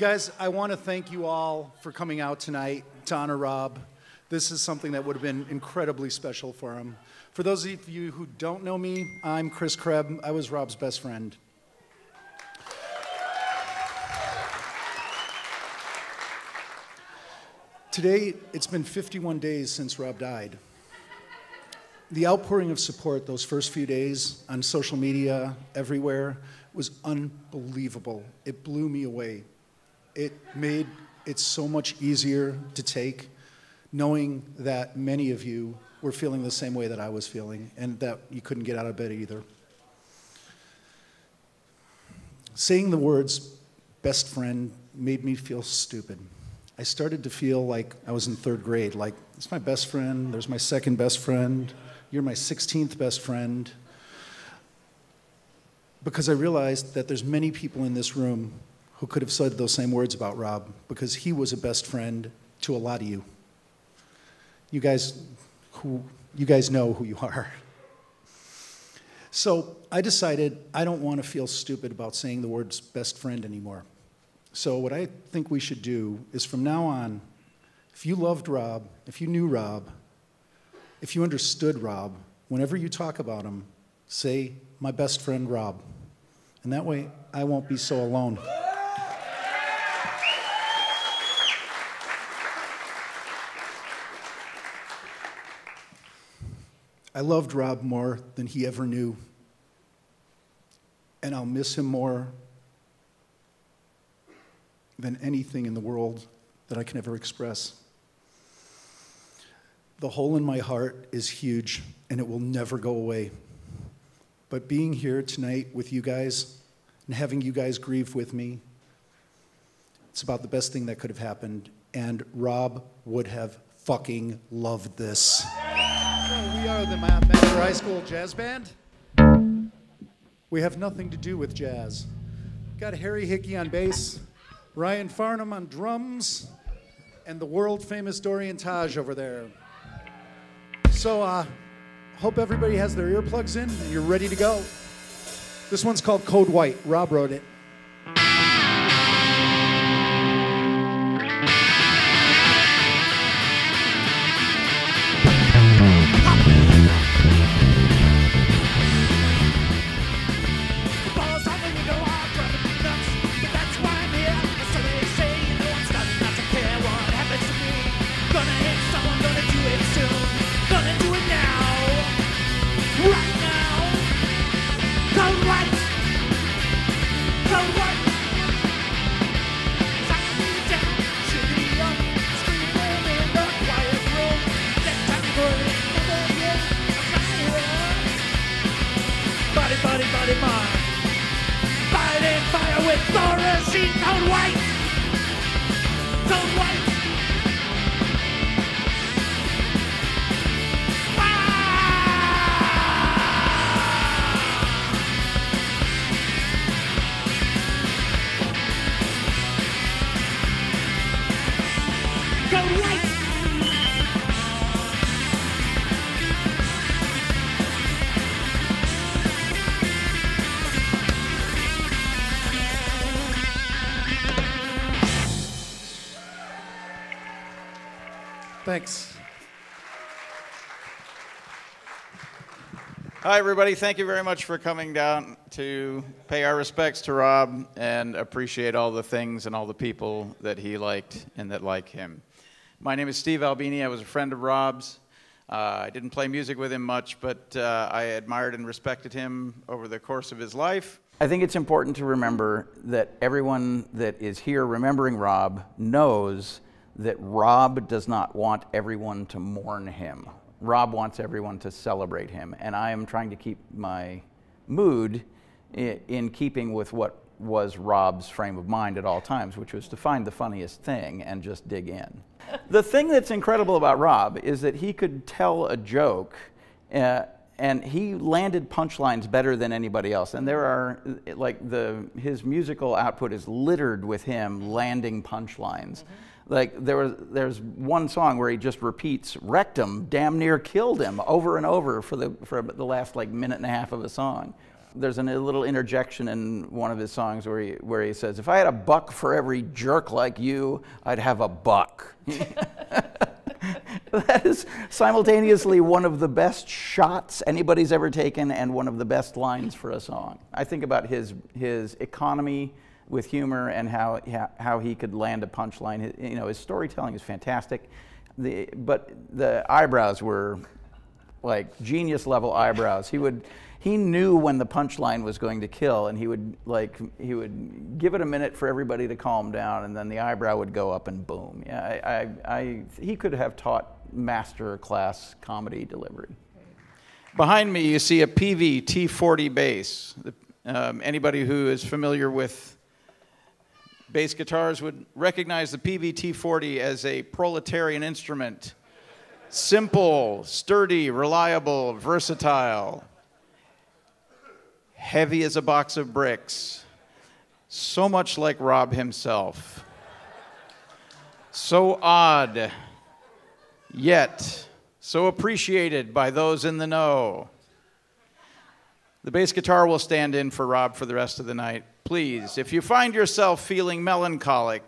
guys, I want to thank you all for coming out tonight to honor Rob. This is something that would have been incredibly special for him. For those of you who don't know me, I'm Chris Krebs. I was Rob's best friend. Today, it's been 51 days since Rob died. The outpouring of support those first few days on social media, everywhere, was unbelievable. It blew me away. It made it so much easier to take, knowing that many of you were feeling the same way that I was feeling, and that you couldn't get out of bed either. Saying the words best friend made me feel stupid. I started to feel like I was in third grade, like, it's my best friend, there's my second best friend, you're my 16th best friend. Because I realized that there's many people in this room who could have said those same words about Rob, because he was a best friend to a lot of you. You guys, who, you guys know who you are. So I decided I don't want to feel stupid about saying the words best friend anymore. So, what I think we should do is from now on, if you loved Rob, if you knew Rob, if you understood Rob, whenever you talk about him, say, my best friend Rob. And that way, I won't be so alone. I loved Rob more than he ever knew. And I'll miss him more than anything in the world that I can ever express. The hole in my heart is huge and it will never go away. But being here tonight with you guys and having you guys grieve with me, it's about the best thing that could have happened. And Rob would have fucking loved this. The Mount Mentor High School Jazz Band. We have nothing to do with jazz. Got Harry Hickey on bass, Ryan Farnham on drums, and the world famous Dorian Taj over there. So, uh, hope everybody has their earplugs in and you're ready to go. This one's called Code White. Rob wrote it. Everybody. Thank you very much for coming down to pay our respects to Rob and appreciate all the things and all the people that he liked and that like him. My name is Steve Albini. I was a friend of Rob's. Uh, I didn't play music with him much, but uh, I admired and respected him over the course of his life. I think it's important to remember that everyone that is here remembering Rob knows that Rob does not want everyone to mourn him. Rob wants everyone to celebrate him. And I am trying to keep my mood in, in keeping with what was Rob's frame of mind at all times, which was to find the funniest thing and just dig in. the thing that's incredible about Rob is that he could tell a joke. Uh, and he landed punchlines better than anybody else. And there are like the his musical output is littered with him landing punchlines. Mm-hmm like there was there's one song where he just repeats rectum damn near killed him over and over for the for the last like minute and a half of a song. There's a little interjection in one of his songs where he where he says if i had a buck for every jerk like you i'd have a buck. That is simultaneously one of the best shots anybody's ever taken and one of the best lines for a song. I think about his his economy with humor and how, how he could land a punchline. You know, his storytelling is fantastic. The, but the eyebrows were like genius level eyebrows. He would, he knew when the punchline was going to kill, and he would like he would give it a minute for everybody to calm down, and then the eyebrow would go up and boom. Yeah, I, I, I he could have taught master class comedy delivery. Behind me, you see a Peavey T40 bass. Um, anybody who is familiar with bass guitars would recognize the Peavey T40 as a proletarian instrument. Simple, sturdy, reliable, versatile, heavy as a box of bricks, so much like Rob himself. So odd, yet so appreciated by those in the know. The bass guitar will stand in for Rob for the rest of the night please, if you find yourself feeling melancholic,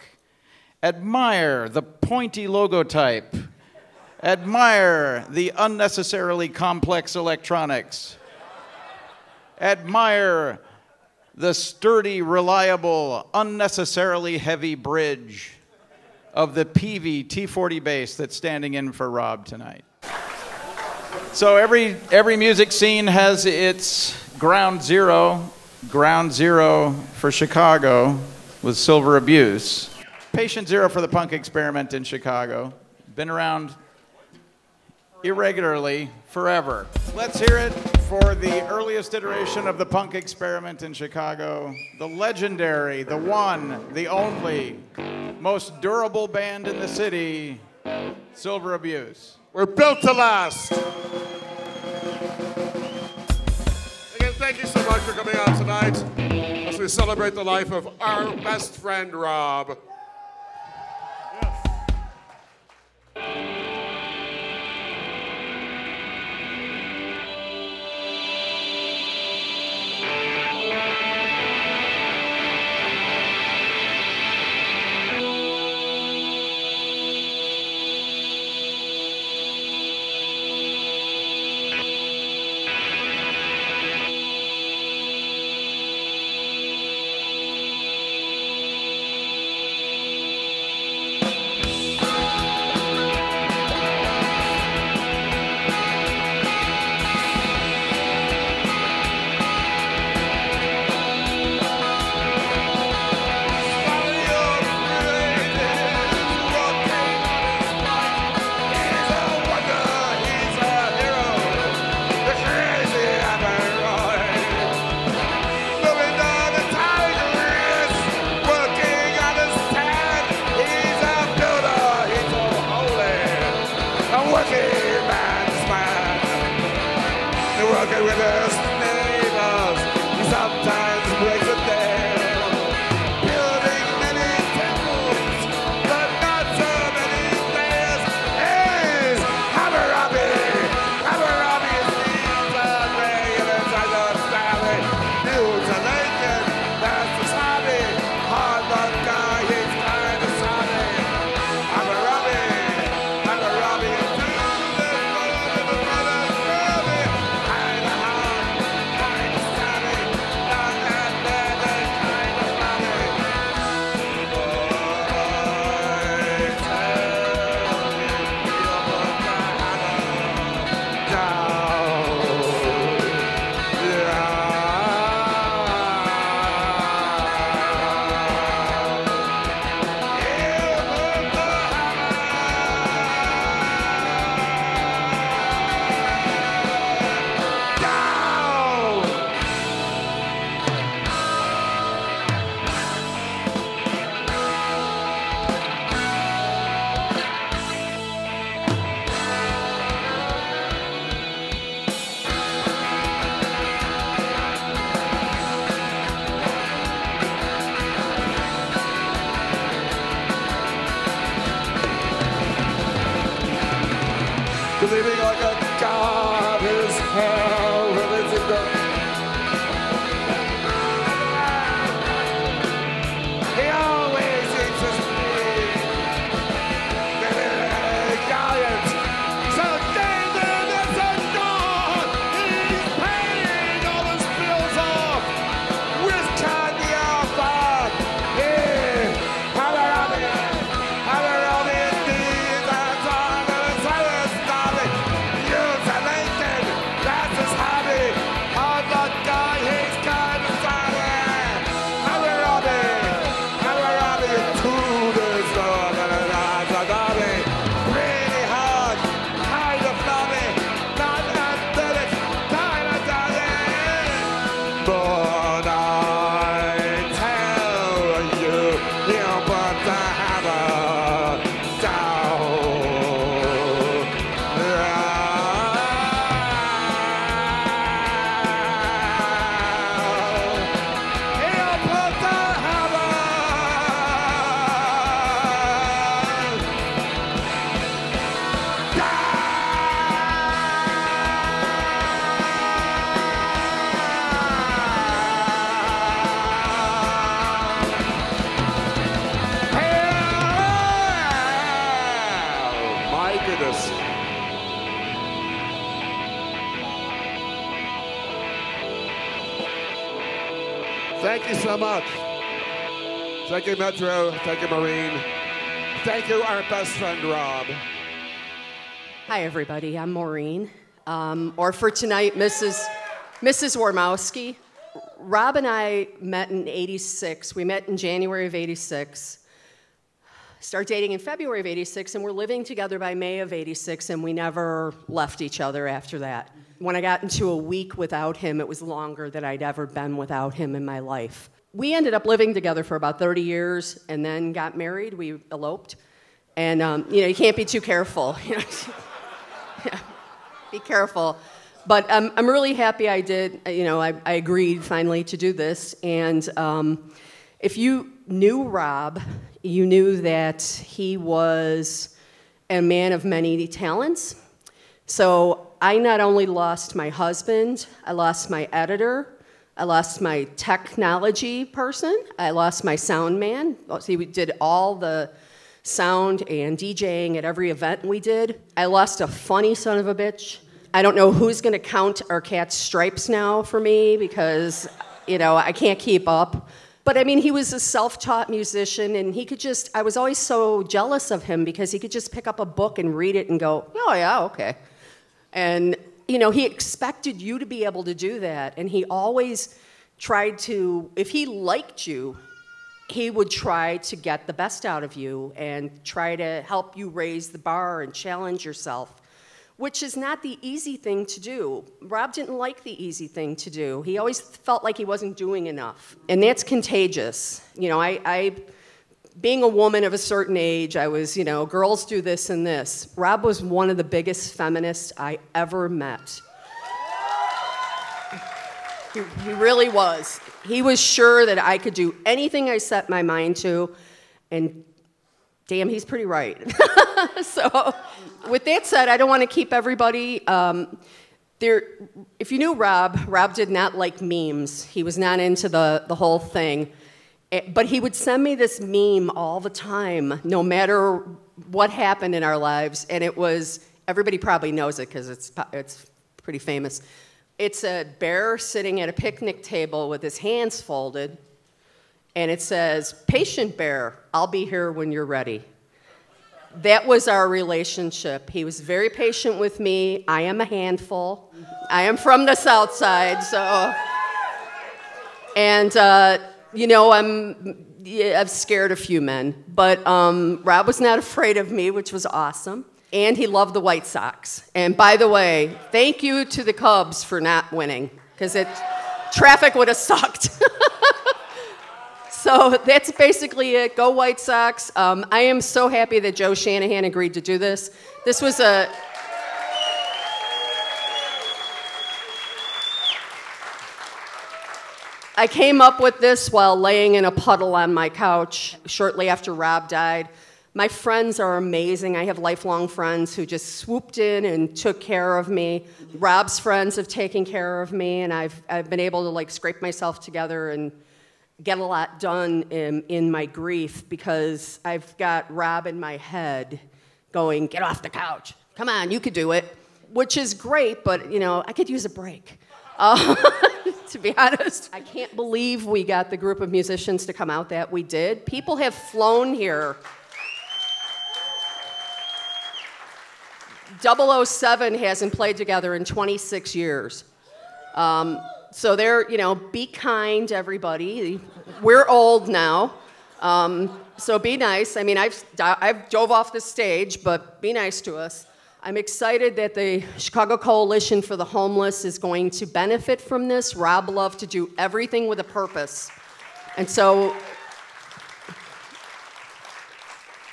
admire the pointy logotype, admire the unnecessarily complex electronics, admire the sturdy, reliable, unnecessarily heavy bridge of the Peavey T40 bass that's standing in for Rob tonight. So every every music scene has its ground zero ground zero for Chicago with Silver Abuse. Patient zero for the punk experiment in Chicago. Been around irregularly forever. Let's hear it for the earliest iteration of the punk experiment in Chicago. The legendary, the one, the only, most durable band in the city, Silver Abuse. We're built to last. Thank you so much for coming out tonight as we celebrate the life of our best friend, Rob. Thank Thank you, Metro. Thank you, Maureen. Thank you, our best friend, Rob. Hi, everybody. I'm Maureen. Um, or for tonight, Mrs. Mrs. Warmowski. Rob and I met in 86. We met in January of 86. Start dating in February of 86, and we're living together by May of 86, and we never left each other after that. When I got into a week without him, it was longer than I'd ever been without him in my life. We ended up living together for about 30 years and then got married. We eloped. And, um, you know, you can't be too careful. yeah, be careful. But um, I'm really happy I did, you know, I, I agreed finally to do this. And um, if you knew Rob, you knew that he was a man of many talents. So I not only lost my husband, I lost my editor, I lost my technology person, I lost my sound man. He did all the sound and DJing at every event we did. I lost a funny son of a bitch. I don't know who's going to count our cat's stripes now for me because, you know, I can't keep up. But I mean, he was a self taught musician, and he could just, I was always so jealous of him because he could just pick up a book and read it and go, oh, yeah, okay. And, you know, he expected you to be able to do that. And he always tried to, if he liked you, he would try to get the best out of you and try to help you raise the bar and challenge yourself, which is not the easy thing to do. Rob didn't like the easy thing to do. He always felt like he wasn't doing enough. And that's contagious. You know, I, I being a woman of a certain age, I was, you know, girls do this and this. Rob was one of the biggest feminists I ever met. He, he really was. He was sure that I could do anything I set my mind to, and damn, he's pretty right. so, with that said, I don't want to keep everybody. Um, there, if you knew Rob, Rob did not like memes. He was not into the, the whole thing. Eh, but he would send me this meme all the time, no matter what happened in our lives. And it was, everybody probably knows it because it's, it's pretty famous. It's a bear sitting at a picnic table with his hands folded, and it says, Patient bear, I'll be here when you're ready. That was our relationship. He was very patient with me. I am a handful. I am from the South Side, so. And, uh, you know, I'm, yeah, I've scared a few men, but um, Rob was not afraid of me, which was awesome and he loved the White Sox. And by the way, thank you to the Cubs for not winning, because it traffic would have sucked. so that's basically it. Go White Sox. Um, I am so happy that Joe Shanahan agreed to do this. This was a I came up with this while laying in a puddle on my couch shortly after Rob died. My friends are amazing. I have lifelong friends who just swooped in and took care of me. Rob's friends have taken care of me, and I've, I've been able to like scrape myself together and get a lot done in, in my grief because I've got Rob in my head going, get off the couch. Come on, you could do it. Which is great, but you know, I could use a break. Uh, to be honest, I can't believe we got the group of musicians to come out that we did. People have flown here 007 hasn't played together in 26 years. Um, so they're, you know, be kind, everybody. We're old now. Um, so be nice. I mean, I've, I've dove off the stage, but be nice to us. I'm excited that the Chicago Coalition for the Homeless is going to benefit from this. Rob loved to do everything with a purpose. And so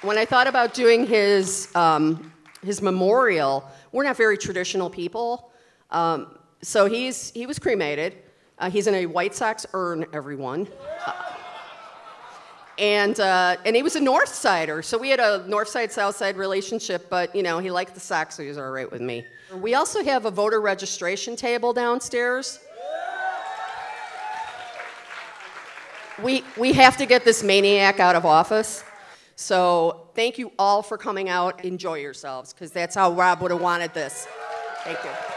when I thought about doing his um, his memorial, we're not very traditional people. Um, so he's, he was cremated. Uh, he's in a White Sox urn, everyone. Uh, and, uh, and he was a North Sider, so we had a North Side South Side relationship, but you know, he liked the Sox, so he was all right with me. We also have a voter registration table downstairs. We, we have to get this maniac out of office. So thank you all for coming out. Enjoy yourselves, because that's how Rob would have wanted this. Thank you.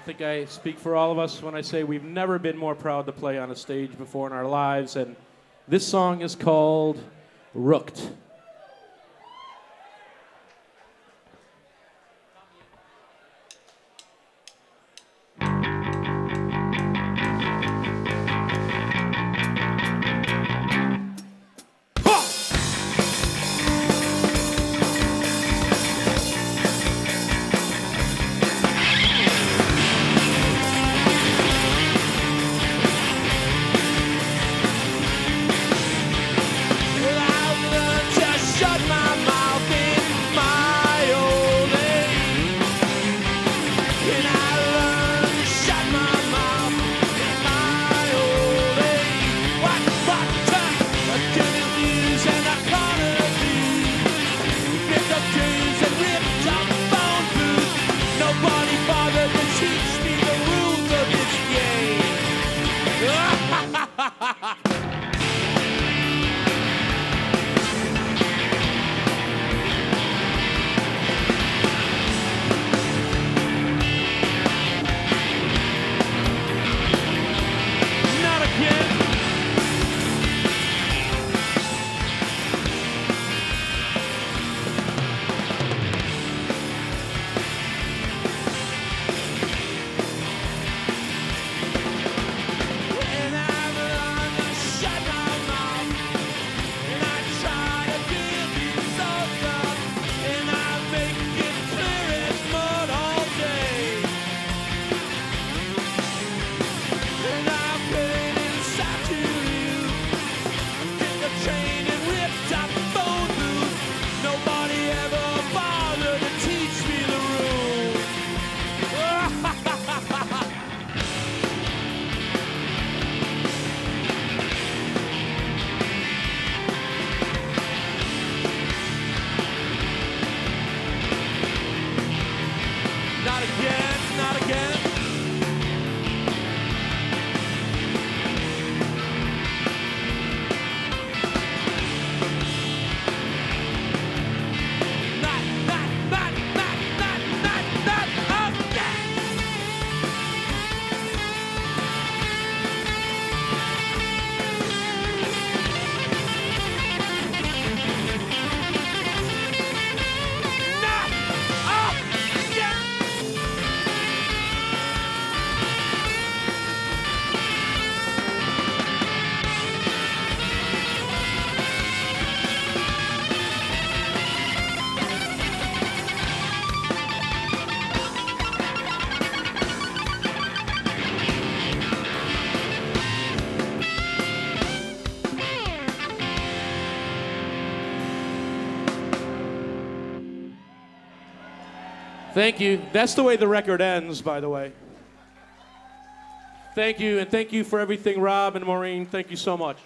I think I speak for all of us when I say we've never been more proud to play on a stage before in our lives. And this song is called Rooked. Thank you. That's the way the record ends, by the way. Thank you, and thank you for everything, Rob and Maureen. Thank you so much.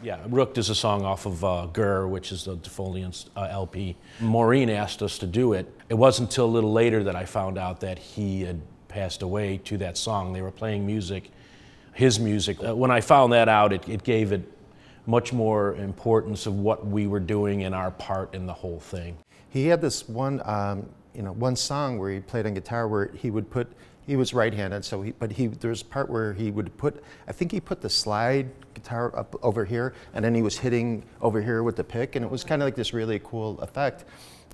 Yeah, Rooked is a song off of uh, which is the Defoliant uh, LP. Maureen asked us to do it. It wasn't until a little later that I found out that he had passed away to that song. They were playing music, his music. Uh, when I found that out, it, it gave it much more importance of what we were doing and our part in the whole thing. He had this one, um, you know, one song where he played on guitar where he would put, he was right-handed, so he, but he, there's a part where he would put, I think he put the slide guitar up over here, and then he was hitting over here with the pick, and it was kind of like this really cool effect.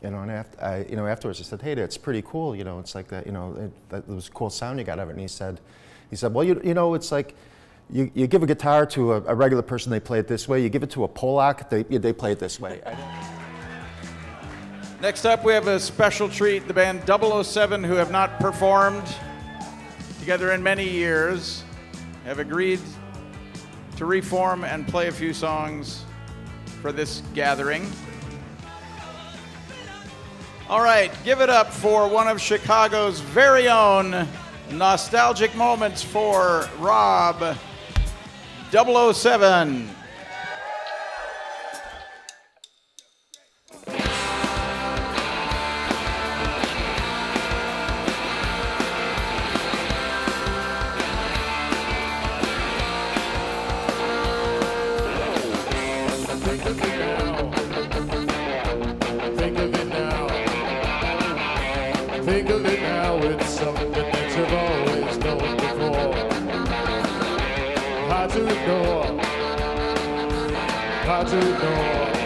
You know, and after, I, you know, afterwards I said, hey, that's pretty cool. You know, it's like that. You know, it, that was a cool sound you got out of it. And he said, he said, well, you, you know, it's like you, you give a guitar to a, a regular person, they play it this way. You give it to a Polak, they, they play it this way. Next up, we have a special treat the band 007, who have not performed together in many years, have agreed to reform and play a few songs for this gathering. All right, give it up for one of Chicago's very own nostalgic moments for Rob 007. How to door. Got to know?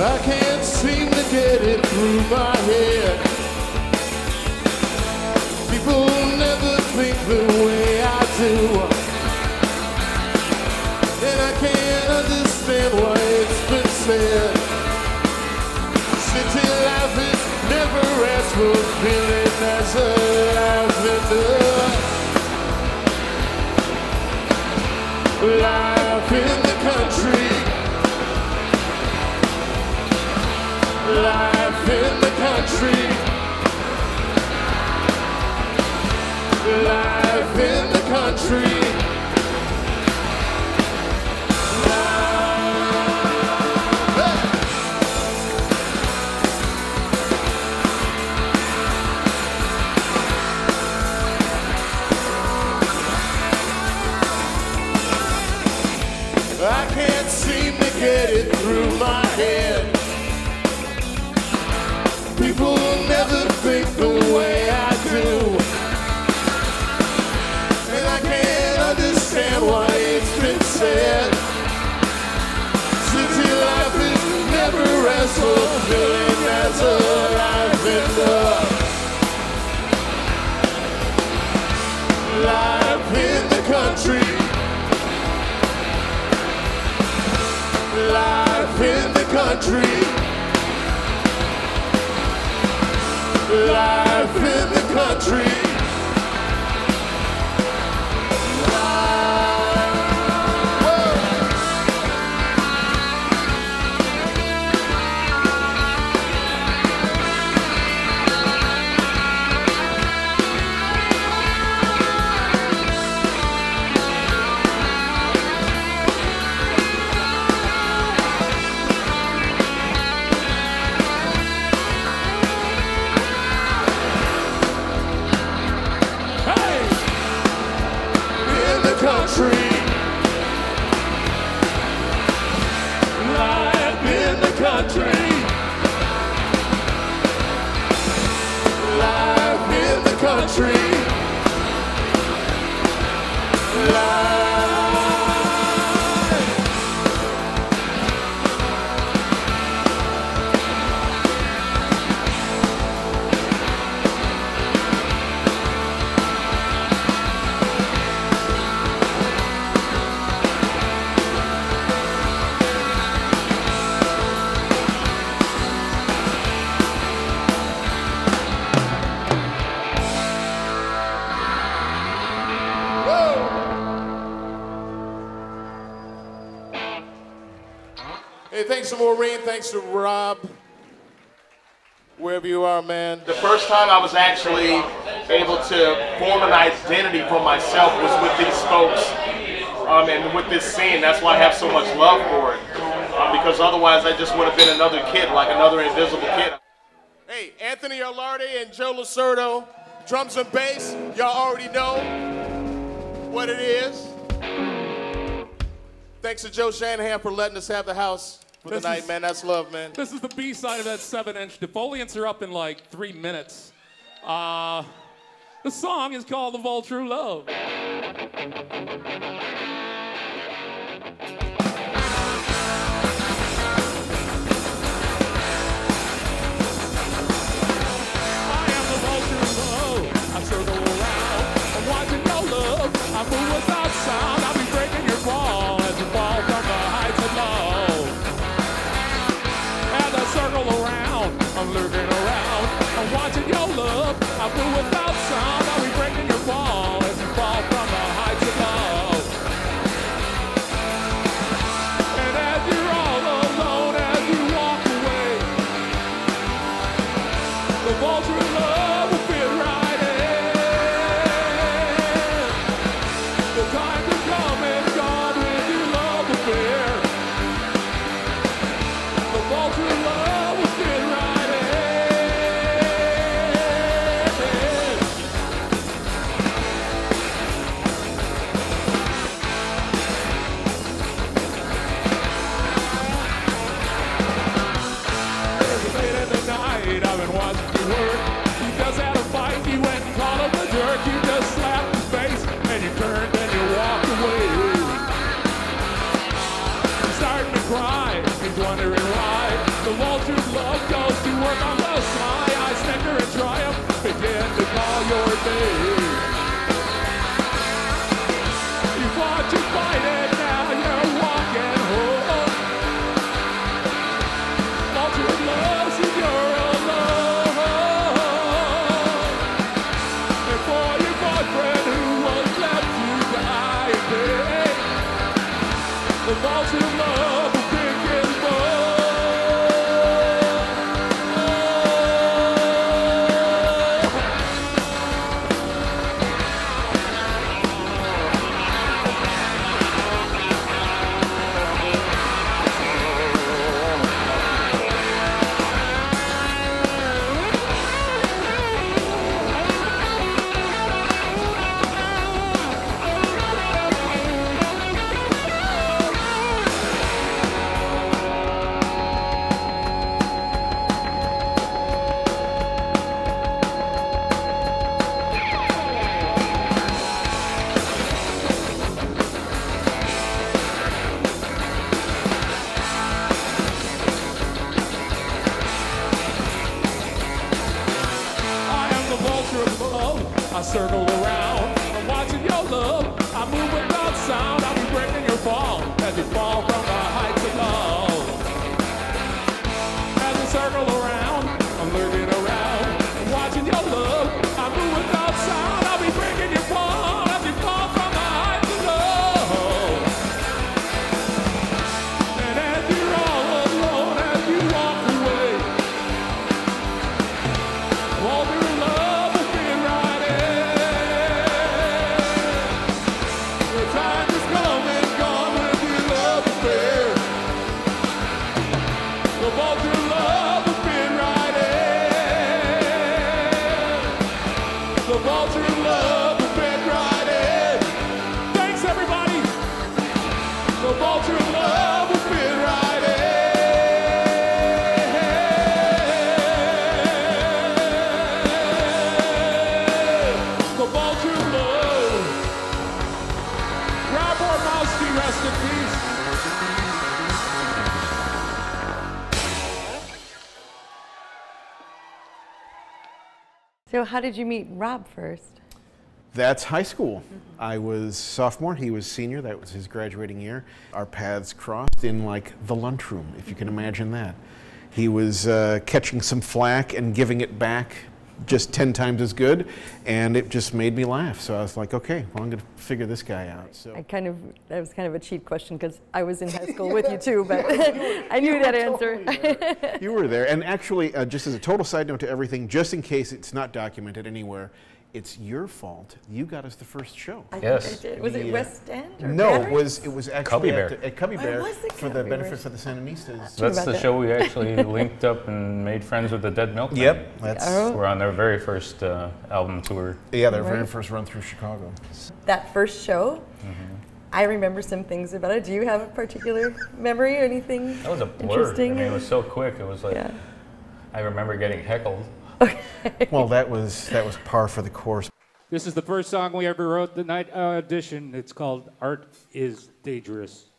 I can't seem to get it through my head. People never think the way I do. And I can't understand why it's been said. City life is never as fulfilling as a life in the life. Life in the country. Life in the country. Country. Life in the country. Life in the country. Thanks to Maureen. Thanks to Rob. Wherever you are, man. The first time I was actually able to form an identity for myself was with these folks um, and with this scene. That's why I have so much love for it. Um, because otherwise, I just would have been another kid, like another invisible kid. Hey, Anthony Alarde and Joe Lacerdo, drums and bass. Y'all already know what it is. Thanks to Joe Shanahan for letting us have the house for This the night, is- man. That's love, man. This is the B side of that seven inch. Defoliants are up in like three minutes. Uh, the song is called The Vulture Love. I circle around. I'm watching your love. I move how did you meet Rob first? That's high school. I was sophomore, he was senior, that was his graduating year. Our paths crossed in like the lunchroom, if you can imagine that. He was uh, catching some flack and giving it back just 10 times as good, and it just made me laugh. So I was like, okay, well, I'm going to figure this guy out. So I kind of that was kind of a cheat question because I was in high school with you too, but I knew that answer. you were there. And actually, uh, just as a total side note to everything, just in case it's not documented anywhere, it's your fault. You got us the first show. I think Yes. I did. Was it The, West End or No, it was it was actually Cubby at, the- at Cubby Bear was the for the Cubby Bear. benefit for the Sandinistas. That's the show we actually linked up and made friends with the Dead Milk. Yep, that's- Oh. We're on their very first uh, album tour. Yeah, their very first run through Chicago. that first show. Mm-hmm. I remember some things about it. Do you have a particular memory or anything That was a blur. interesting? I mean, it was so quick. It was like Yeah. I remember getting heckled. well, that was that was par for the course. This is the first song we ever wrote the night uh, audition. It's called Art is Dangerous.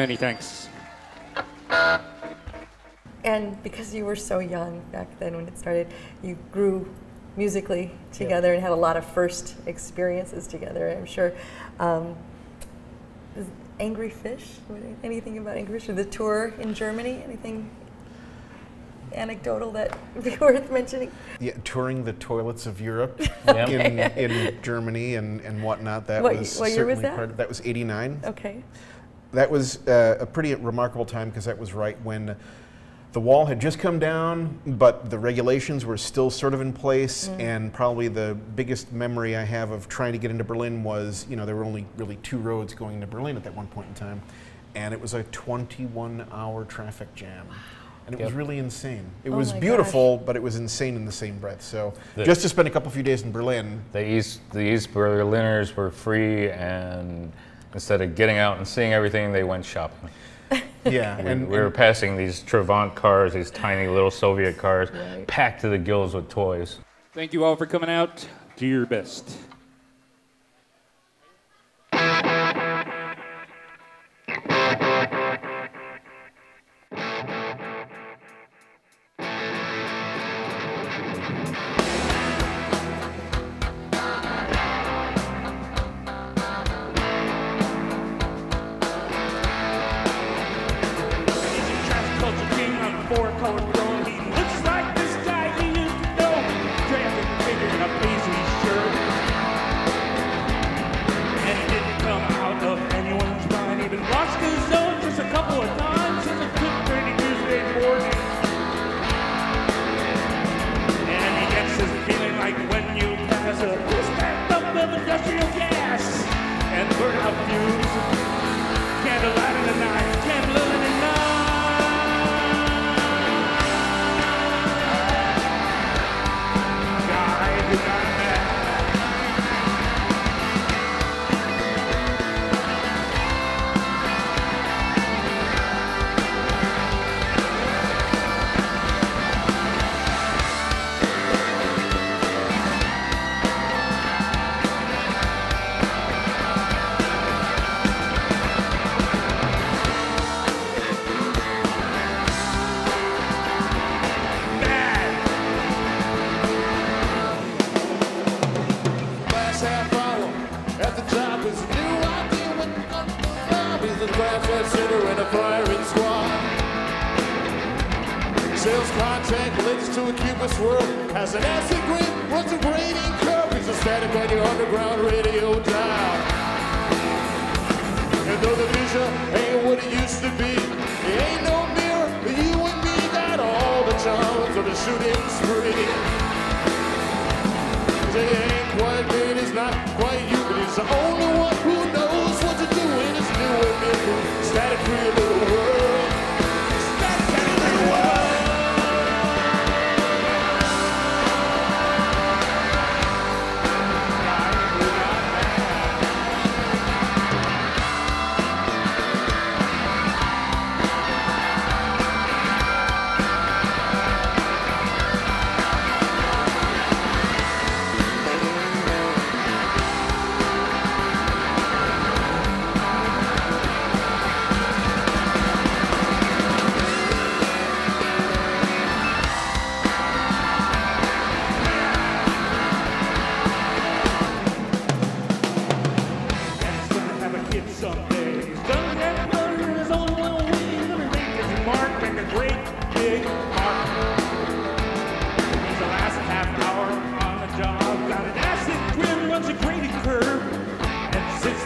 Many thanks. And because you were so young back then when it started, you grew musically together and had a lot of first experiences together, I'm sure. Um, Angry Fish, anything about Angry Fish or the tour in Germany? Anything anecdotal that would be worth mentioning? Yeah, touring the toilets of Europe Yep. in, in Germany and, and whatnot. That What- was what year was certainly that? part of, that was 89. Okay that was uh, a pretty remarkable time because that was right when the wall had just come down, but the regulations were still sort of in place. Mm. And probably the biggest memory I have of trying to get into Berlin was, you know, there were only really two roads going into Berlin at that one point in time, and it was a 21-hour traffic jam. Wow. And it yep. was really insane. It oh was beautiful, gosh. but it was insane in the same breath. So the, just to spend a couple few days in Berlin. The East, the East Berliners were free and instead of getting out and seeing everything, they went shopping. Yeah, we, and we were passing these Trabant cars, these tiny little Soviet cars, right. packed to the gills with toys. Thank you all for coming out. Do your best.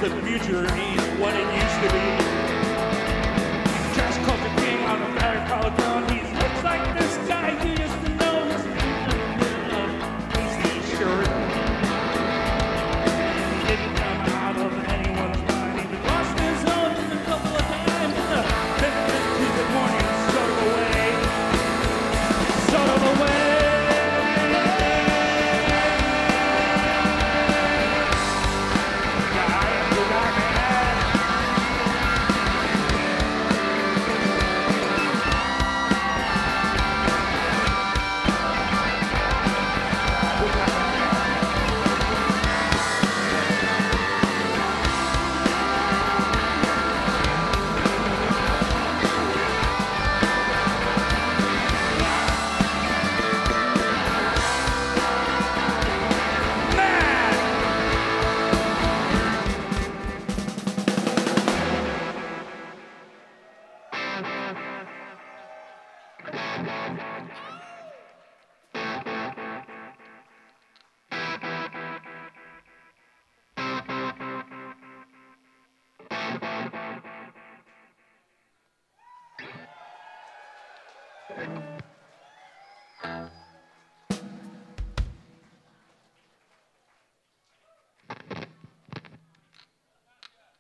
the future is what it used to be.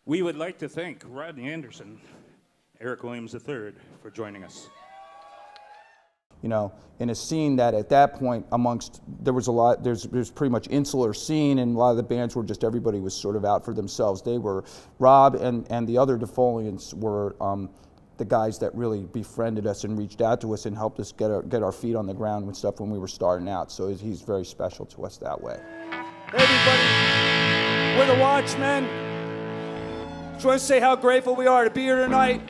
We would like to thank Rodney Anderson, Eric Williams III, for joining us. You know, in a scene that at that point amongst there was a lot there's there's pretty much insular scene and a lot of the bands were just everybody was sort of out for themselves. They were Rob and and the other defoliants were um, the guys that really befriended us and reached out to us and helped us get our, get our feet on the ground and stuff when we were starting out. So he's very special to us that way. Hey everybody, we're the Watchmen. Just want to say how grateful we are to be here tonight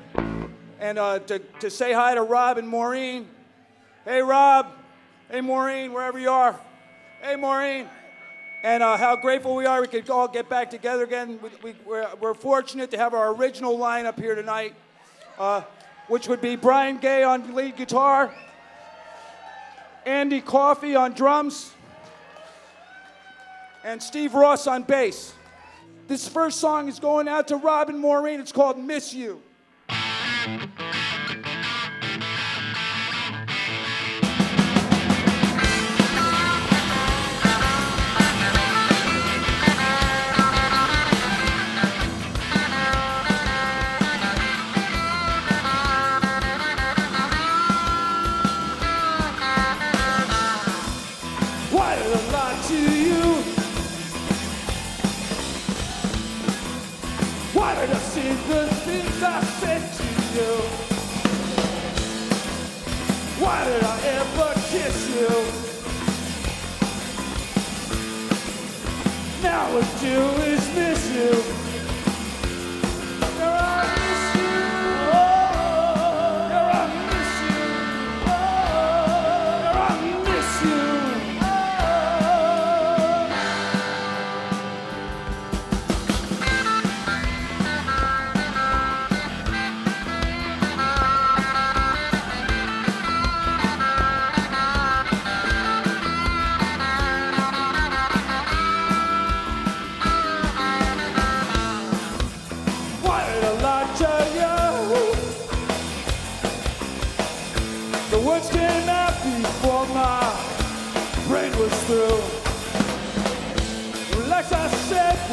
and uh, to, to say hi to Rob and Maureen. Hey, Rob. Hey, Maureen, wherever you are. Hey, Maureen. And uh, how grateful we are we could all get back together again. We, we, we're, we're fortunate to have our original lineup here tonight, uh, which would be Brian Gay on lead guitar, Andy Coffey on drums, and Steve Ross on bass. This first song is going out to Robin Maureen. It's called Miss You. Did I ever kiss you? Now I do is miss you.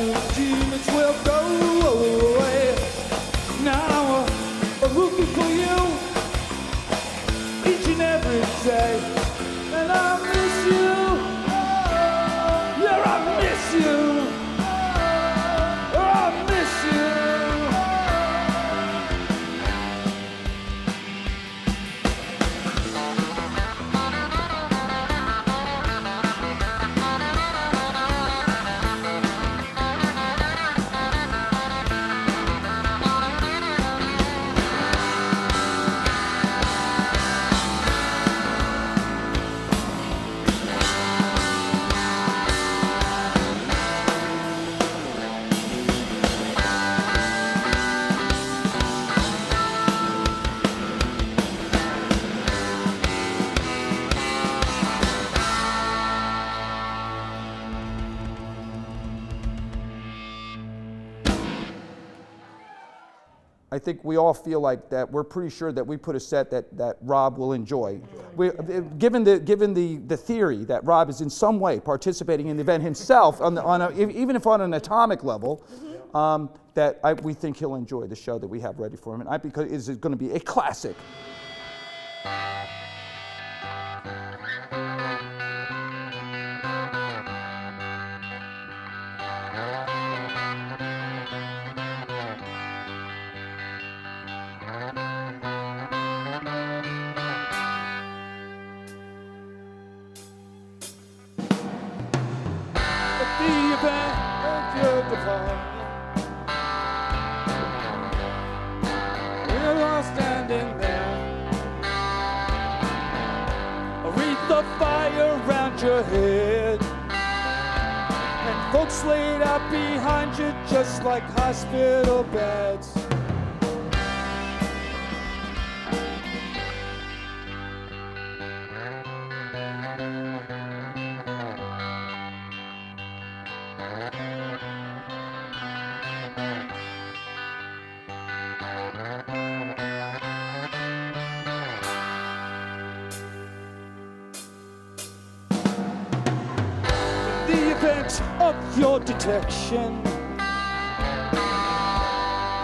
Said, the think we all feel like that we're pretty sure that we put a set that, that Rob will enjoy. We, given the, given the, the theory that Rob is in some way participating in the event himself, on the, on a, even if on an atomic level, um, that I, we think he'll enjoy the show that we have ready for him. And I, because it's going to be a classic. Folks laid out behind you just like hospital beds.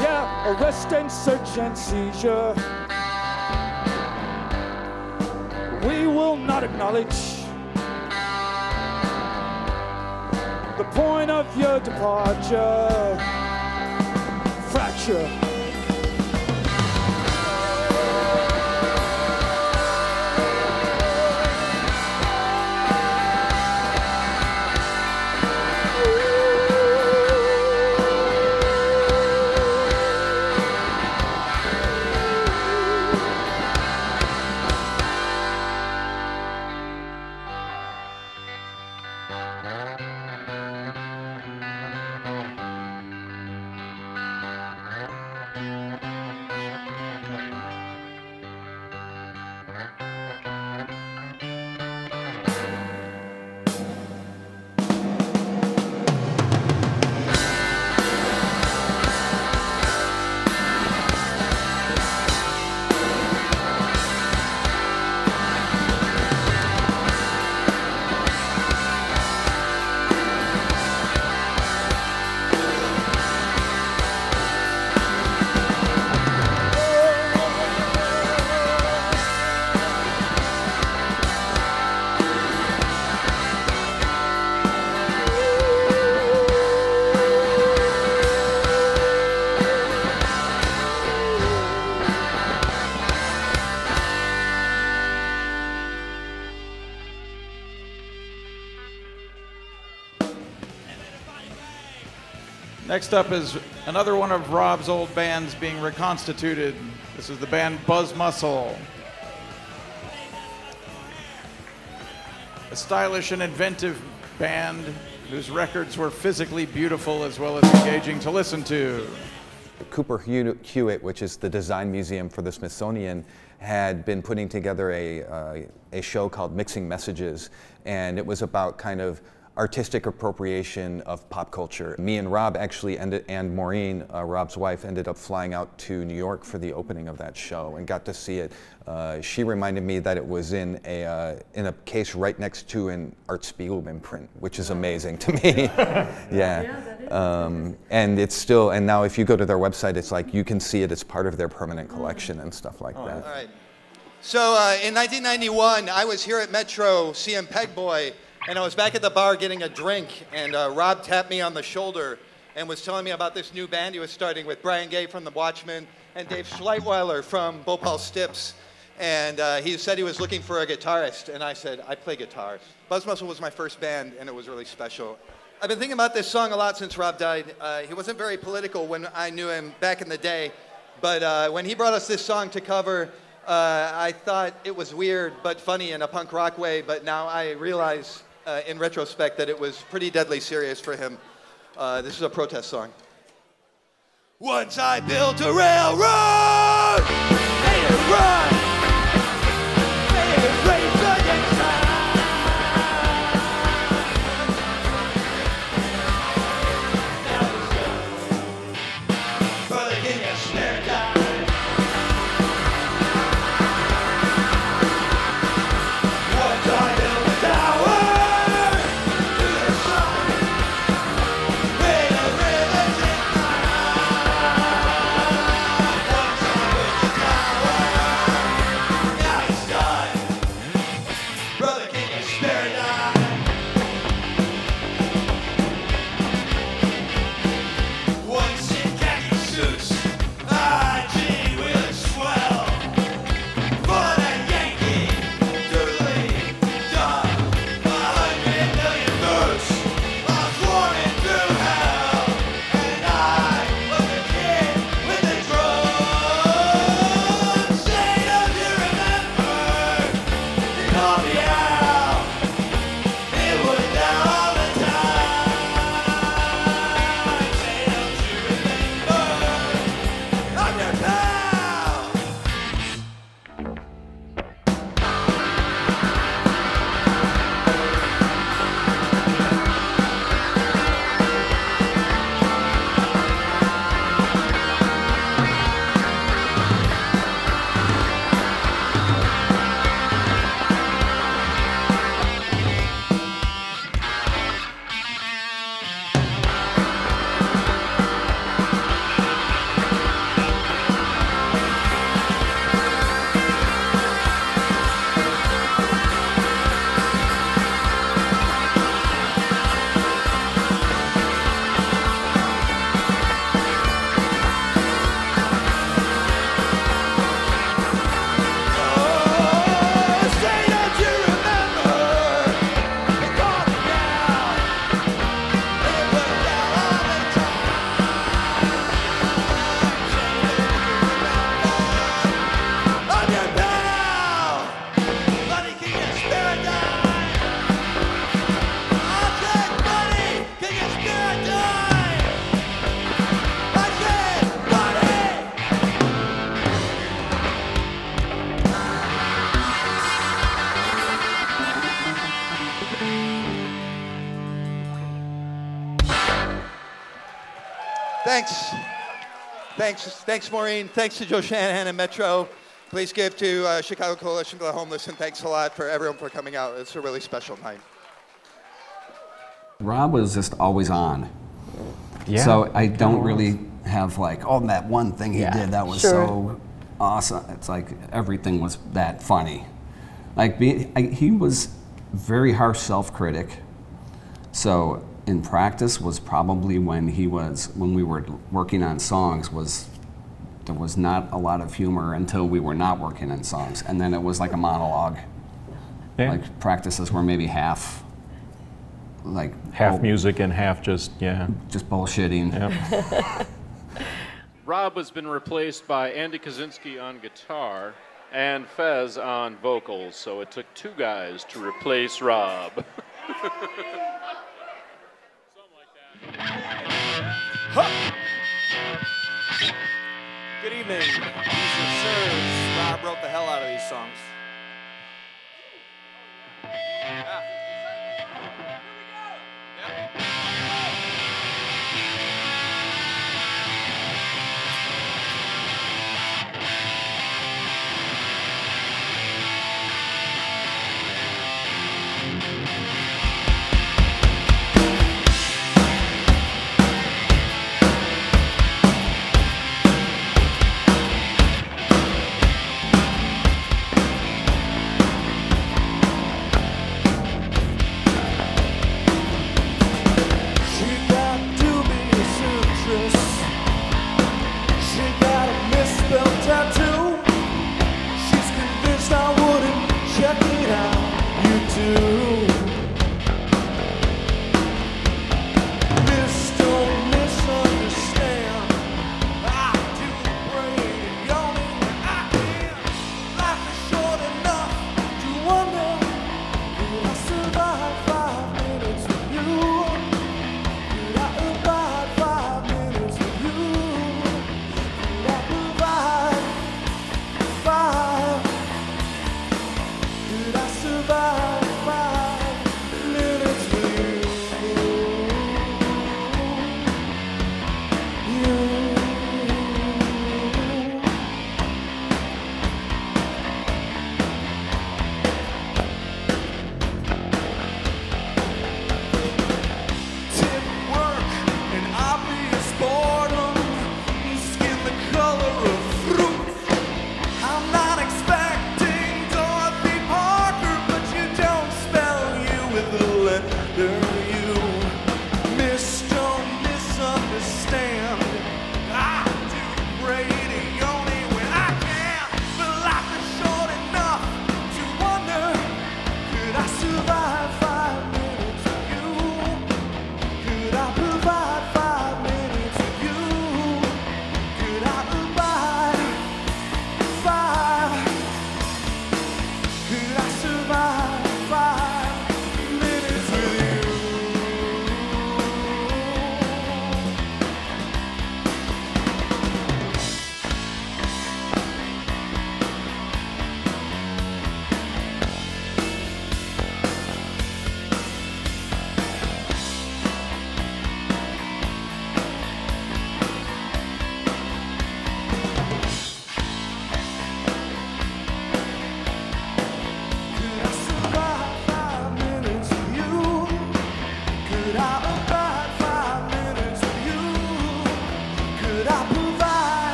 Yeah, arrest and search and seizure. We will not acknowledge the point of your departure. Fracture. Next up is another one of Rob's old bands being reconstituted. This is the band Buzz Muscle. A stylish and inventive band whose records were physically beautiful as well as engaging to listen to. Cooper Hewitt, which is the design museum for the Smithsonian, had been putting together a, uh, a show called Mixing Messages, and it was about kind of artistic appropriation of pop culture. Me and Rob actually ended, and Maureen, uh, Rob's wife, ended up flying out to New York for the opening of that show and got to see it. Uh, she reminded me that it was in a, uh, in a case right next to an Art Spiegelman print, which is amazing to me. yeah. Um, and it's still, and now if you go to their website, it's like you can see it as part of their permanent collection and stuff like that. All right. So uh, in 1991, I was here at Metro seeing Pegboy, and I was back at the bar getting a drink, and uh, Rob tapped me on the shoulder and was telling me about this new band he was starting with Brian Gay from The Watchmen and Dave Schleitweiler from Bhopal Stiffs. And uh, he said he was looking for a guitarist, and I said, I play guitar. Buzz Muscle was my first band, and it was really special. I've been thinking about this song a lot since Rob died. Uh, he wasn't very political when I knew him back in the day, but uh, when he brought us this song to cover, uh, I thought it was weird but funny in a punk rock way, but now I realize uh, in retrospect that it was pretty deadly serious for him. Uh, this is a protest song. Once I built a railroad, it Thanks, thanks, Maureen. Thanks to Joe Shanahan and Metro. Please give to uh, Chicago Coalition for the Homeless, and thanks a lot for everyone for coming out. It's a really special night. Rob was just always on. Yeah. So I don't really have like, oh, that one thing he Yeah. did that was Sure. so awesome. It's like everything was that funny. Like be, I, he was very harsh self-critic. So in practice was probably when he was when we were working on songs was there was not a lot of humor until we were not working in songs, and then it was like a monologue. Yeah. Like practices were maybe half like Half oh, music and half just, yeah. just bullshitting. Rob has been replaced by Andy Kaczynski on guitar and Fez on vocals, so it took two guys to replace Rob. Good evening. These are Sirs. Rob wrote the hell out of these songs.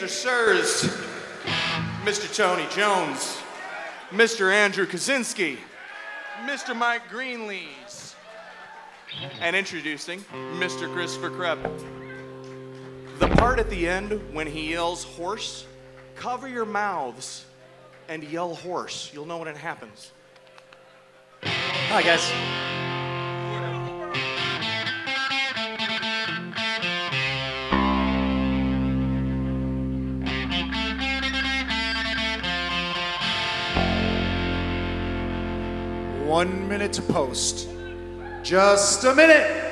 These Sirs. Mr. Tony Jones, Mr. Andrew Kaczynski, Mr. Mike Greenlees, and introducing Mr. Christopher Krebs. The part at the end when he yells horse, cover your mouths and yell horse. You'll know when it happens. Hi, guys. One minute to post. Just a minute.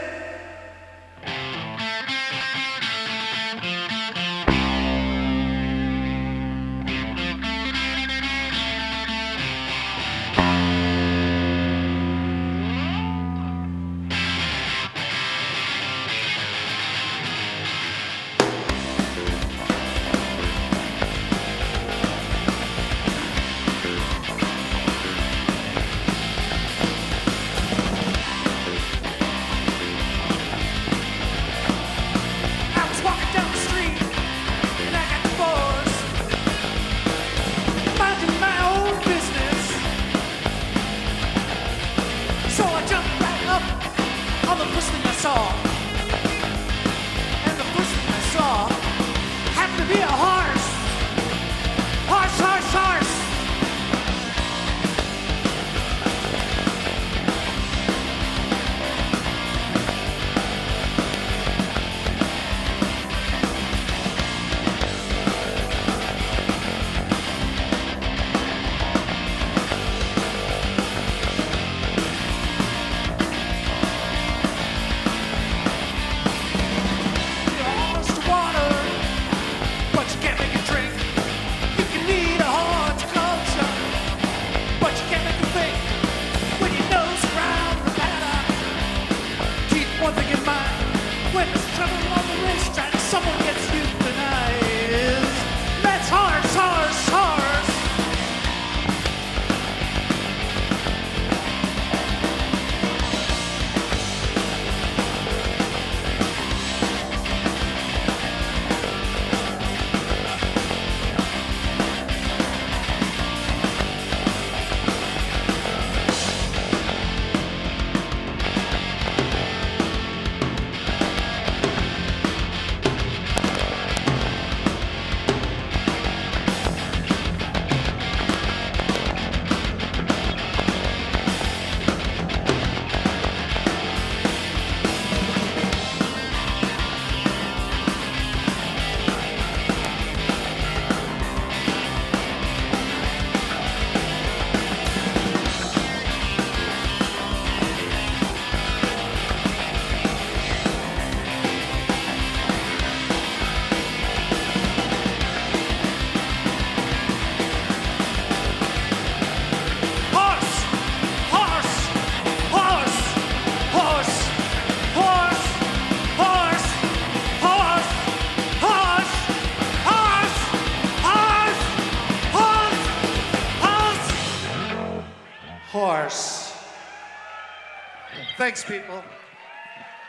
Thanks, people.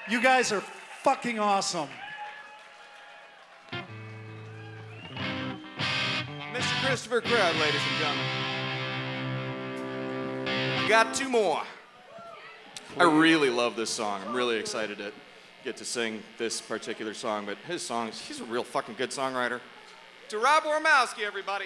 You guys are fucking awesome. Mr. Christopher Crowd, ladies and gentlemen. Got two more. I really love this song. I'm really excited to get to sing this particular song, but his songs, he's a real fucking good songwriter. To Rob Warmowski, everybody.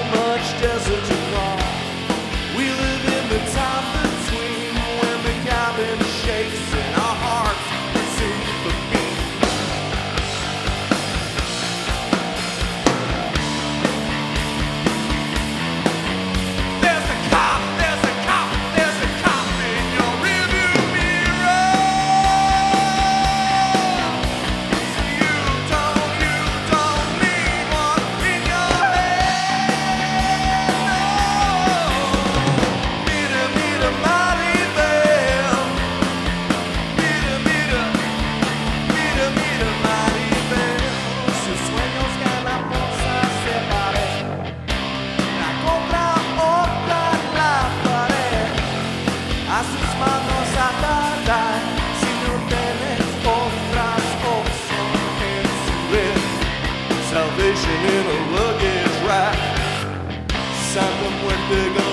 stick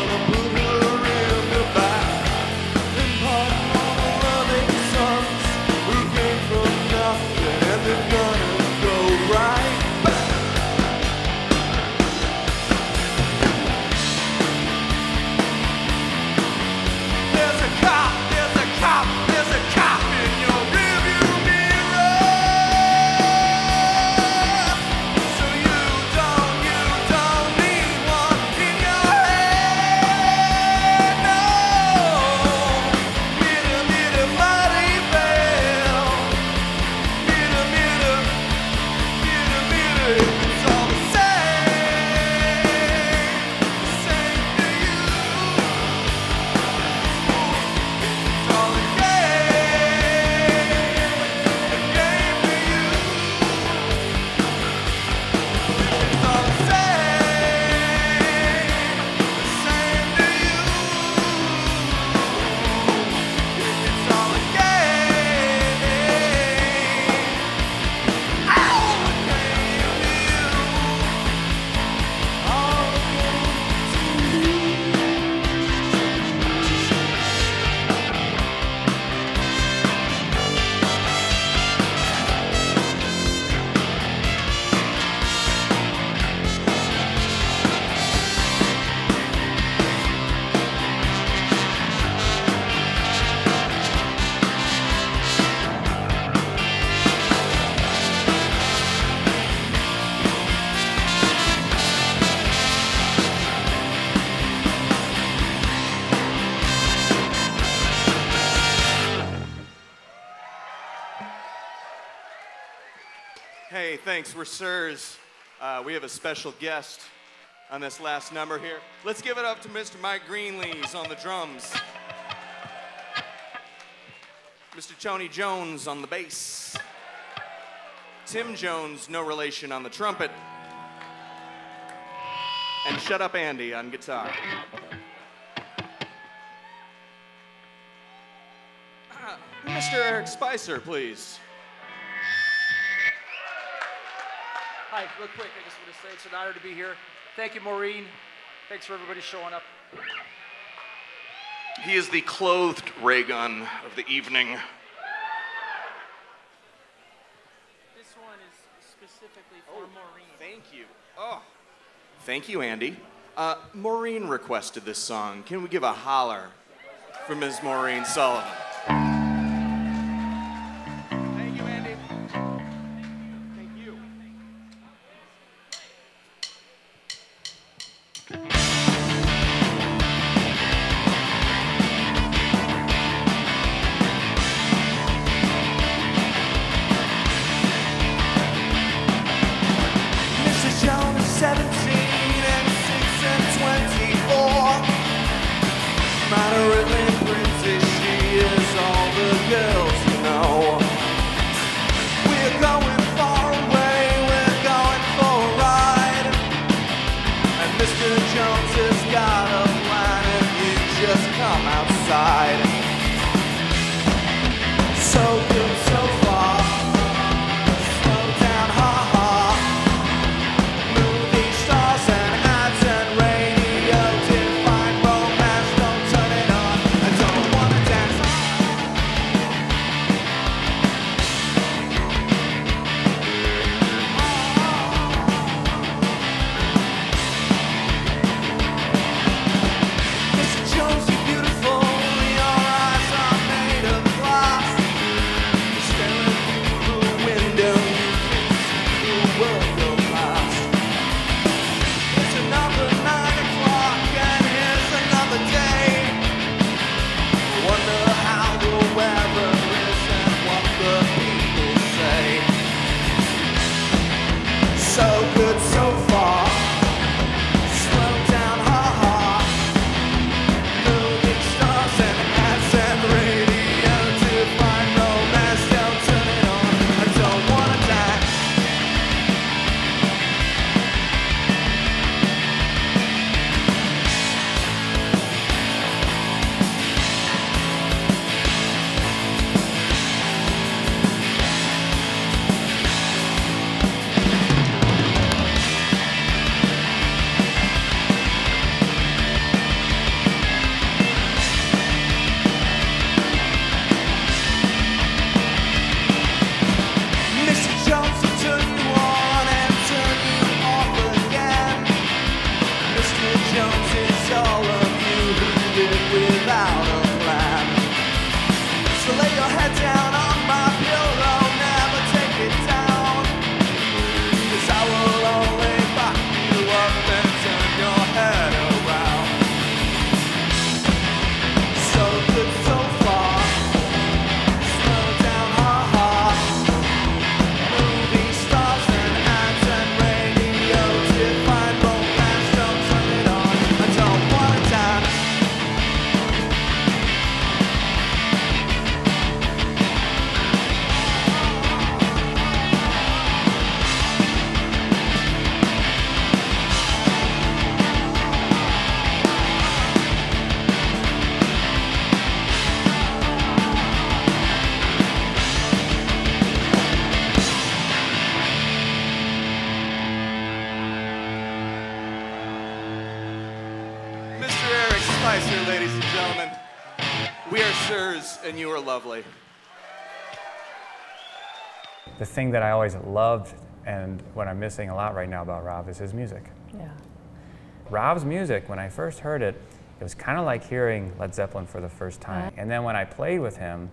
We're Sirs. Uh, we have a special guest on this last number here. Let's give it up to Mr. Mike Greenlees on the drums. Mr. Tony Jones on the bass. Tim Jones, no relation, on the trumpet. And Shut Up Andy on guitar. Uh, Mr. Eric Spicer, please. Hi, real quick, I just want to say it's an honor to be here. Thank you, Maureen. Thanks for everybody showing up. He is the clothed ray gun of the evening. This one is specifically for Maureen. Thank you. Oh. Thank you, Andy. Uh, Maureen requested this song. Can we give a holler for Ms. Maureen Sullivan? Lovely. The thing that I always loved and what I'm missing a lot right now about Rob is his music. Yeah. Rob's music, when I first heard it, it was kind of like hearing Led Zeppelin for the first time. And then when I played with him,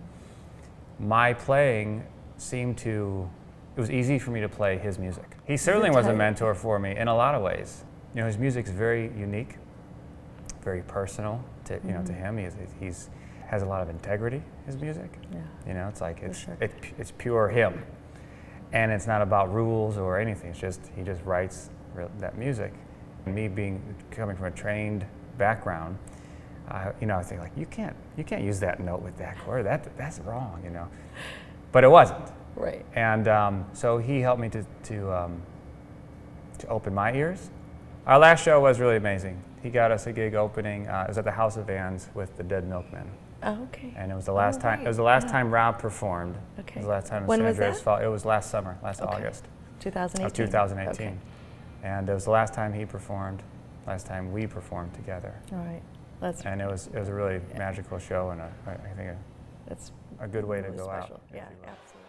my playing seemed to, it was easy for me to play his music. He certainly was a mentor for me in a lot of ways. You know, his music's very unique, very personal to, you know, to Mhm. him. He's, he's, has a lot of integrity. His music. Yeah. You know, it's like it's sure. it, it's pure him, and it's not about rules or anything. It's just he just writes that music. And Me being coming from a trained background, uh, you know, I think like you can't you can't use that note with that chord. That that's wrong. You know, but it wasn't. Right. And um, so he helped me to to um, to open my ears. Our last show was really amazing. He got us a gig opening. Uh, it was at the House of Vans with the Dead Milkmen. Oh, okay. And it was the last Oh, time. right. It was the last Yeah. time Rob performed. Okay. It was the last time in When San was Andreas that? Fall. It was last summer, last Okay. August. 2018. Of 2018. Okay. And it was the last time he performed. Last time we performed together. All right. That's And it was it was a really magical show and a, I I think a, That's a good way to go special. out. Yeah, absolutely.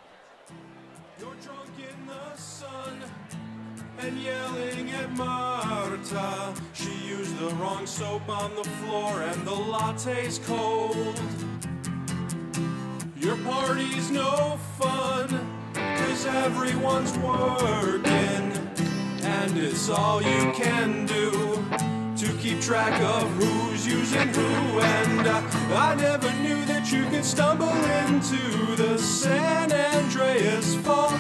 And yelling at Marta. She used the wrong soap on the floor and the latte's cold. Your party's no fun, cause everyone's working. And it's all you can do to keep track of who's using who. And uh, I never knew that you could stumble into the San Andreas fault.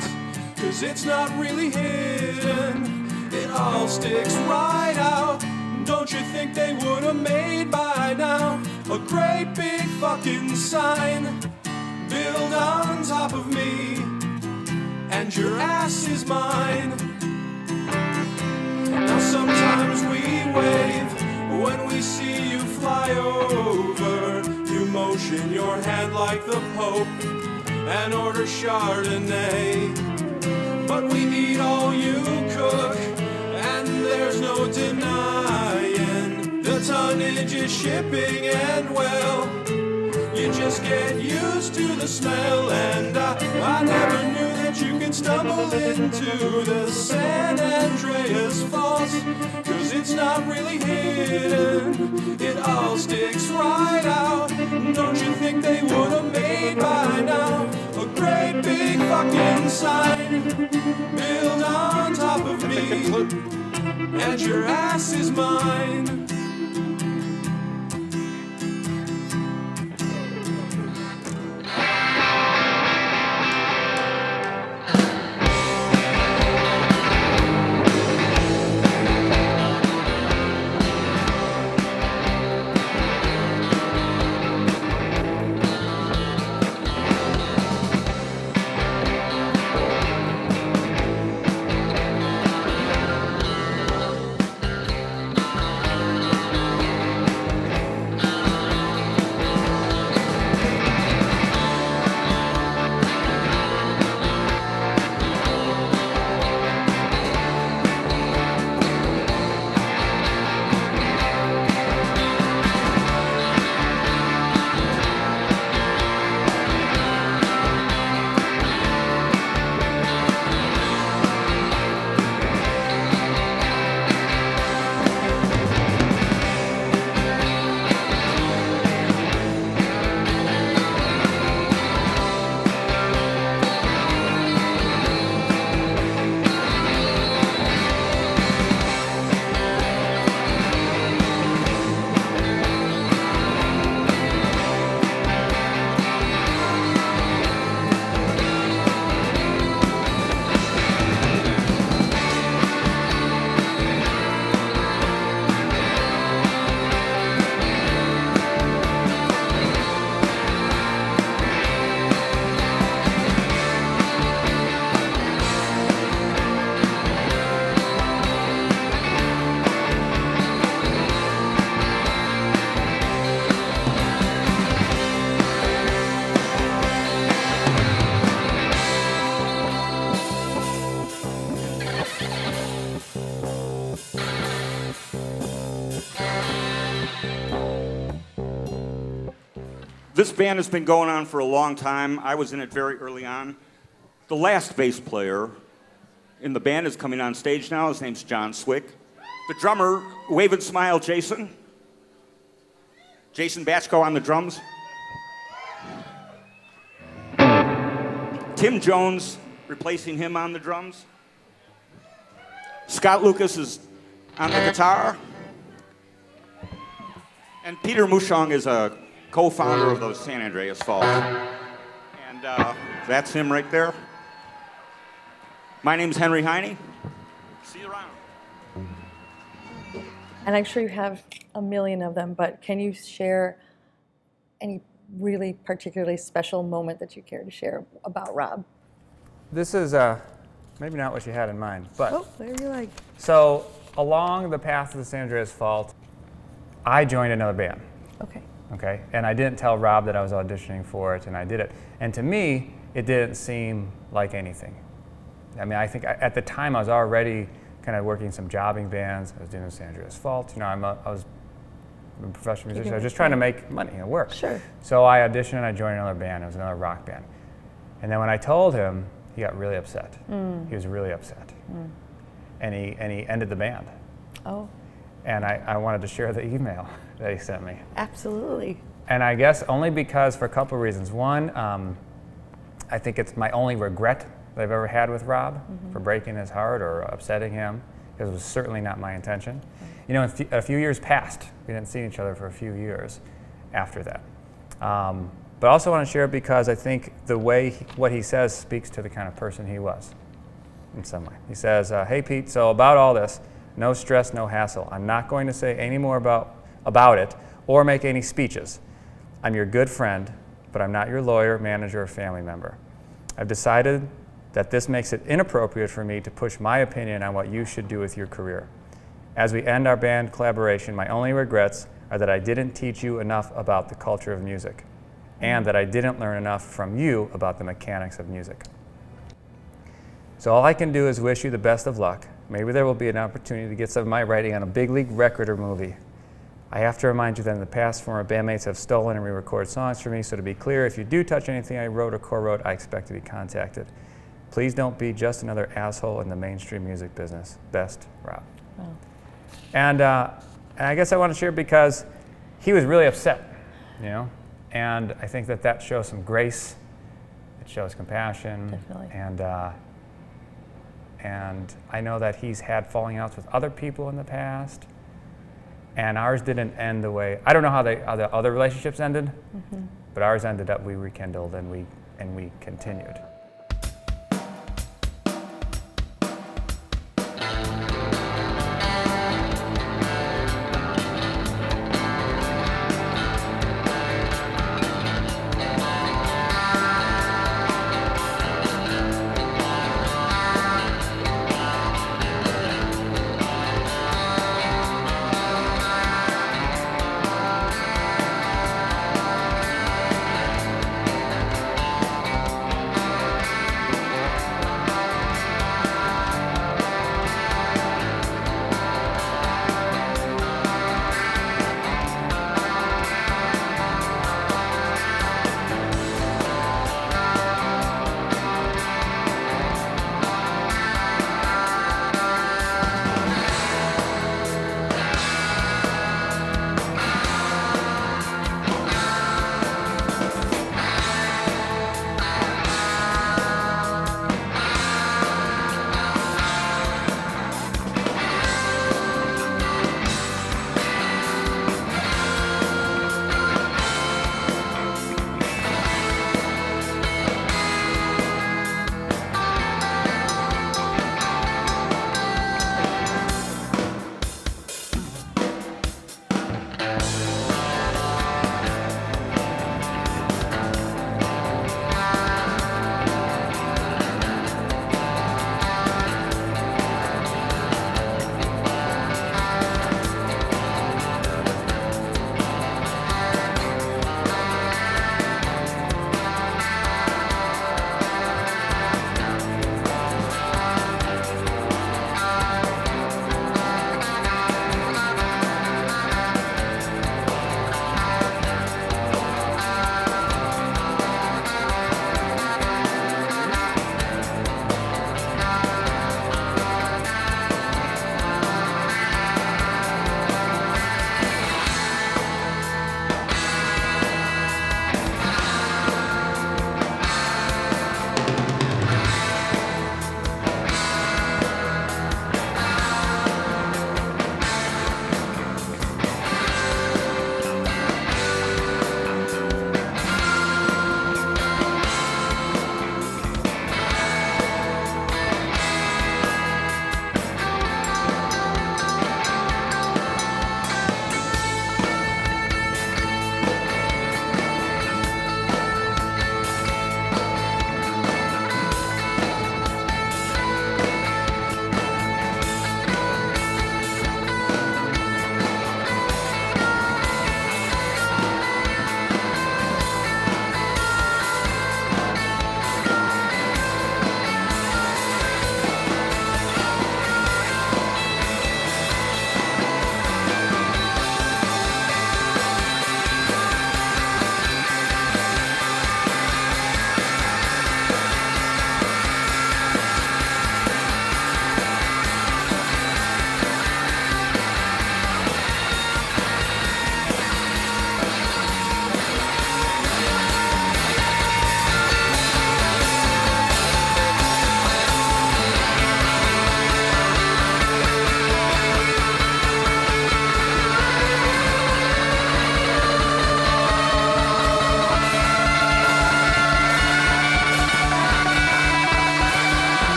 Cause it's not really hidden, it all sticks right out. Don't you think they would have made by now a great big fucking sign? Build on top of me, and your ass is mine. Now sometimes we wave when we see you fly over. You motion your hand like the Pope and order Chardonnay. But we eat all you cook, and there's no denying the tonnage is shipping, and well, you just get used to the smell. And I, I never knew that you could stumble into the San Andreas Falls, cause it's not really hidden, it all sticks right out. Don't you think they would have made by now great big fucking sign? Build on top of me, and your ass is mine. Band has been going on for a long time. I was in it very early on. The last bass player in the band is coming on stage now. His name's John Swick. The drummer, Wave and Smile Jason. Jason Batchko on the drums. Tim Jones replacing him on the drums. Scott Lucas is on the guitar. And Peter Mushong is a co-founder of those San Andreas Fault. And uh, that's him right there. My name's Henry Heine. See you around. And I'm sure you have a million of them, but can you share any really particularly special moment that you care to share about Rob? This is uh, maybe not what you had in mind, but Oh, whatever you like. so along the path of the San Andreas Fault, I joined another band. Okay. Okay, and I didn't tell Rob that I was auditioning for it, and I did it. And to me, it didn't seem like anything. I mean, I think I, at the time I was already kind of working some jobbing bands. I was doing San Andreas Fault. You know, I'm a, I was a professional musician. I was just trying to make money and work. Sure. So I auditioned and I joined another band. It was another rock band. And then when I told him, he got really upset. Mm. He was really upset. Mm. And he, and he ended the band. Oh, And I, I wanted to share the email that he sent me. absolutely. And I guess only because, for a couple of reasons. One, um, I think it's my only regret that I've ever had with Rob Mhm. for breaking his heart or upsetting him, because it was certainly not my intention. You know, a few, a few years passed. We didn't see each other for a few years after that. Um, but I also want to share it because I think the way he, what he says speaks to the kind of person he was in some way. He says, uh, "Hey Pete, so about all this, no stress, no hassle. I'm not going to say any more about about it or make any speeches. I'm your good friend, but I'm not your lawyer, manager, or family member. I've decided that this makes it inappropriate for me to push my opinion on what you should do with your career. As we end our band collaboration, my only regrets are that I didn't teach you enough about the culture of music and that I didn't learn enough from you about the mechanics of music. So all I can do is wish you the best of luck. Maybe there will be an opportunity to get some of my writing on a big league record or movie. I have to remind you that in the past, former bandmates have stolen and re-recorded songs for me, so to be clear, if you do touch anything I wrote or co-wrote, I expect to be contacted. Please don't be just another asshole in the mainstream music business. Best, Rob. Wow. And, uh, and I guess I want to share because he was really upset, you know, and I think that that shows some grace. It shows compassion. Definitely. And uh, and I know that he's had falling outs with other people in the past, and ours didn't end the way I don't know how, they, how the other relationships ended, Mhm. but ours ended up we rekindled and we and we continued.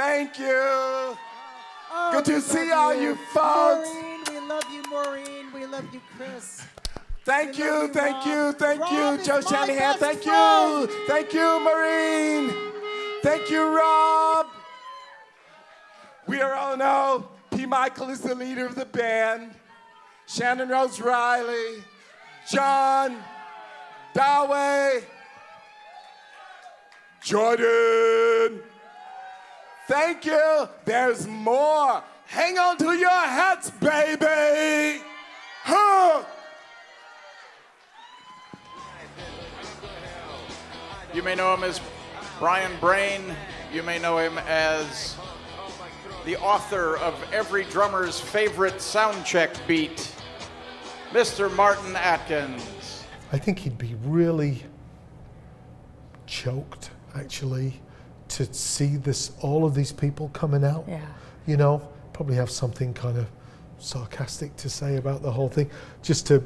Thank you. Oh, Good to see all you. you folks. Maureen, we love you, Maureen. We love you, Chris. Thank We you, thank Rob. you, thank Rob you, Joe Shanahan. Thank friend. you, thank you, Maureen. Thank you, Rob. We are all know P. Michael is the leader of the band. Shannon Rose Riley, John, Dawei, Jordan. Thank you. There's more. Hang on to your hats, baby. Huh. You may know him as Brian Brain. You may know him as the author of every drummer's favorite soundcheck beat, Mr. Martin Atkins. I think he'd be really choked, actually, to see this all of these people coming out. Yeah. You know, probably have something kind of sarcastic to say about the whole thing, just to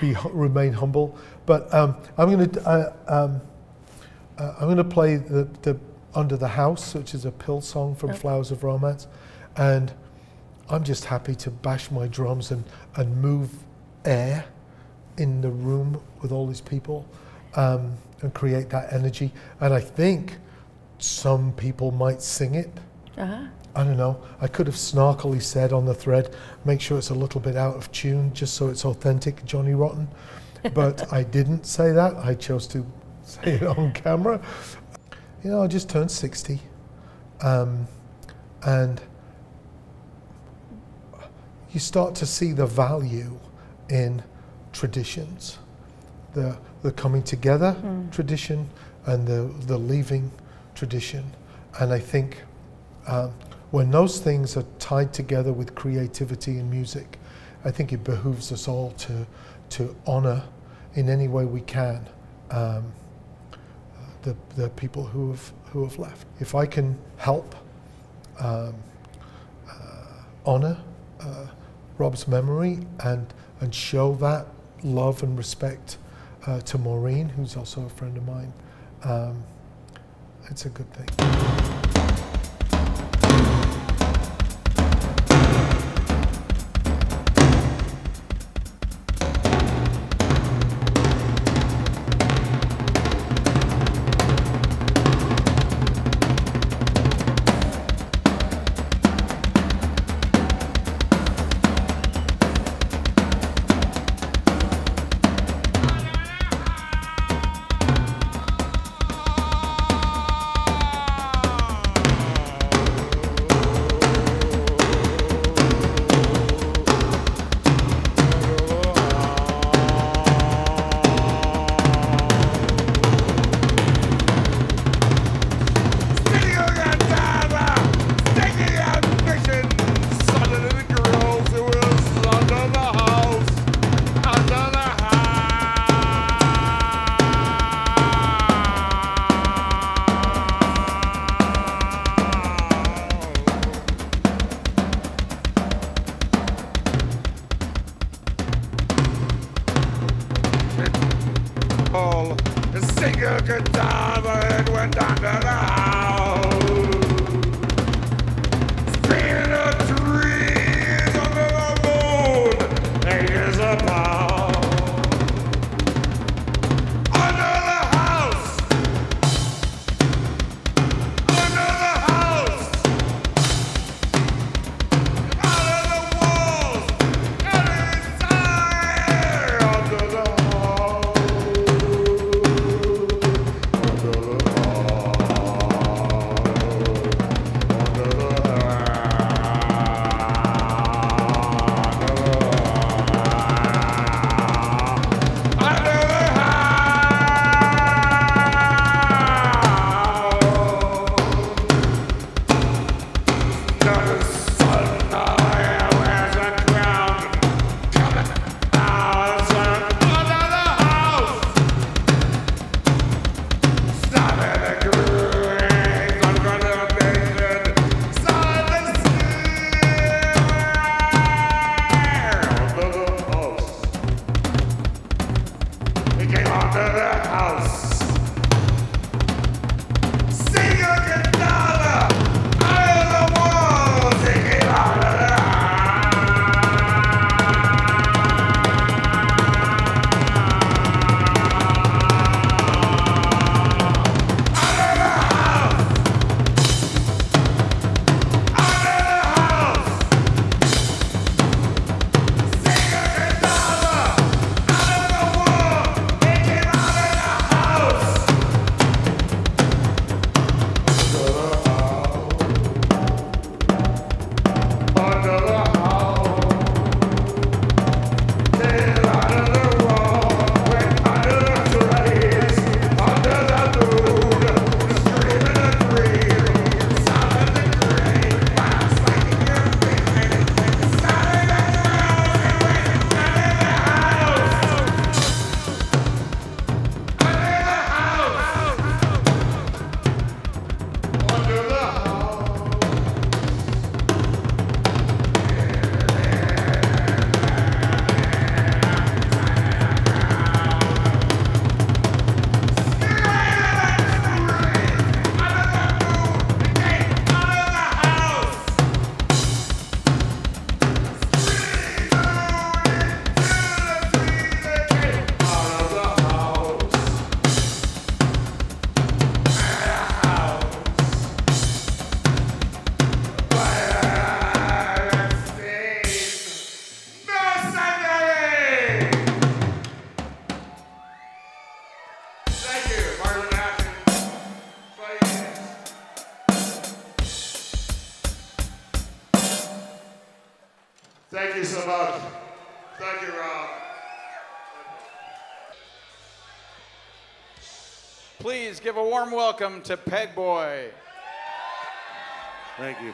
be remain humble. But um, I'm going to uh, um, uh, I'm going to play the, the Under the House, which is a PiL song from Yep. Flowers of Romance, and I'm just happy to bash my drums and and move air in the room with all these people um, and create that energy. And I think some people might sing it. Uh-huh. I don't know. I could have snarkily said on the thread, make sure it's a little bit out of tune just so it's authentic, Johnny Rotten. But I didn't say that. I chose to say it on camera. You know, I just turned 60. Um, and you start to see the value in traditions, the, the coming together Mm. tradition and the, the leaving tradition. And I think um, when those things are tied together with creativity and music, I think it behooves us all to, to honor in any way we can um, the, the people who have, who have left. If I can help um, uh, honor uh, Rob's memory and, and show that love and respect uh, to Maureen, who's also a friend of mine, um, that's a good thing. hole. The single guitar, but it went under the house. welcome to Pegboy. Thank you.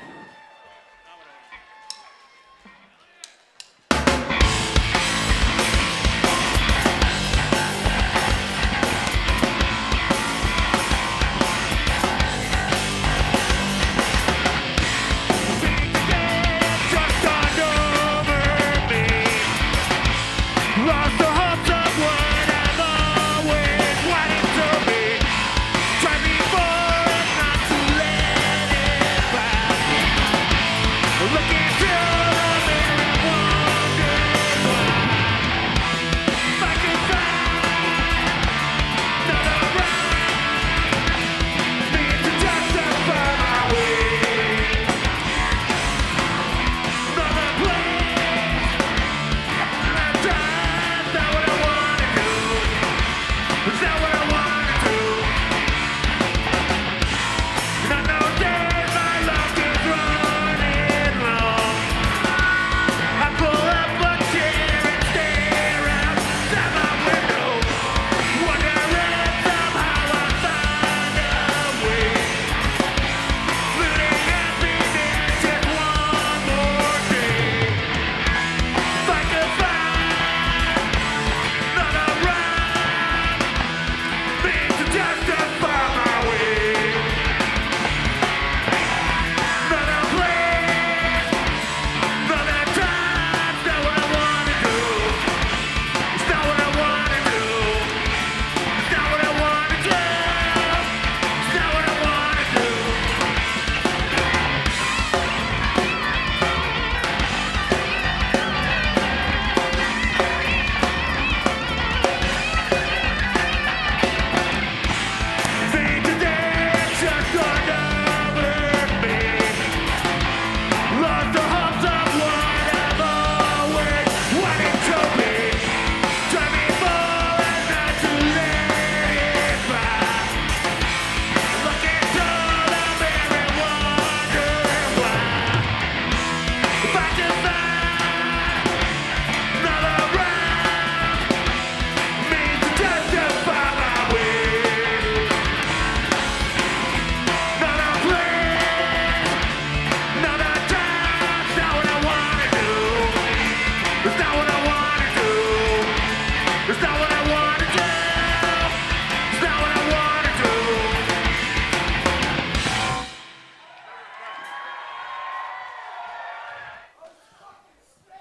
Fear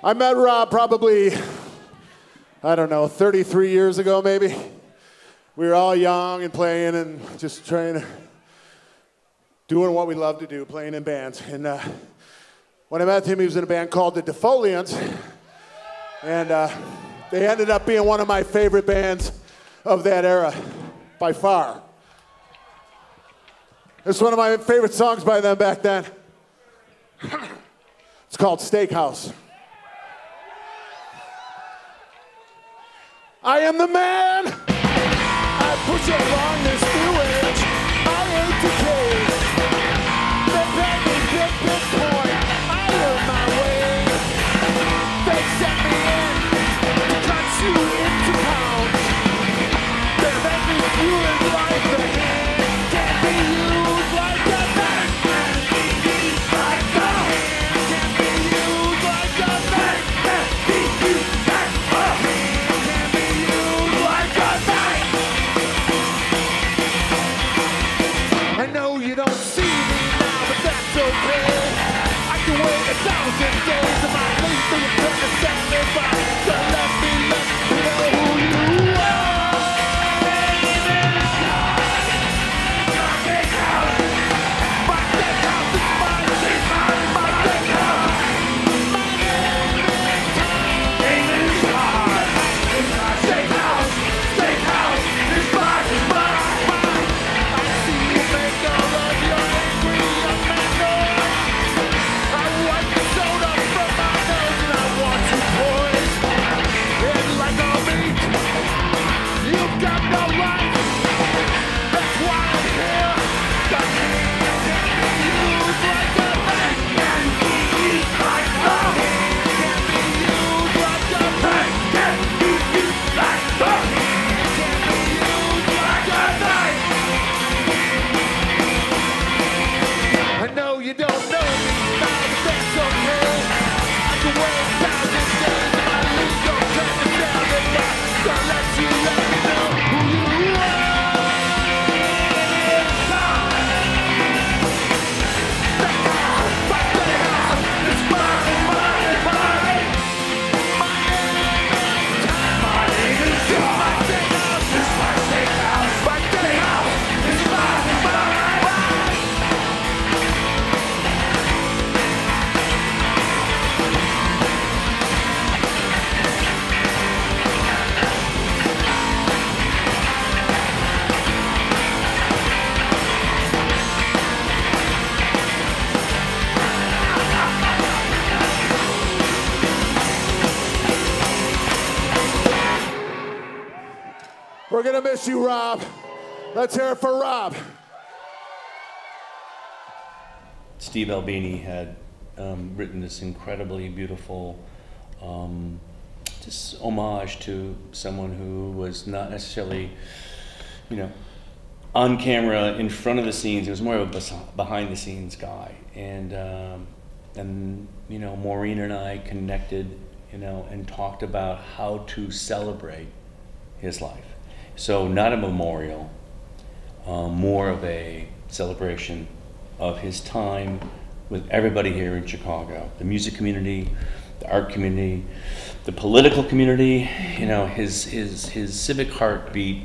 I met Rob probably, I don't know, 33 years ago maybe. We were all young and playing and just trying to, doing what we love to do, playing in bands. And uh, when I met him, he was in a band called the Defoliants. And uh, they ended up being one of my favorite bands of that era, by far. It's one of my favorite songs by them back then. It's called Steakhouse. I am the man. I you along this new a thousand days of my till you sacrifice. So gonna miss you, Rob. Let's hear it for Rob. Steve Albini had um, written this incredibly beautiful um, just homage to someone who was not necessarily, you know, on camera in front of the scenes. He was more of a behind the scenes guy, and um, and you know, Maureen and I connected, you know, and talked about how to celebrate his life. So not a memorial, um, more of a celebration of his time with everybody here in Chicago, the music community, the art community, the political community. You know, his his his civic heartbeat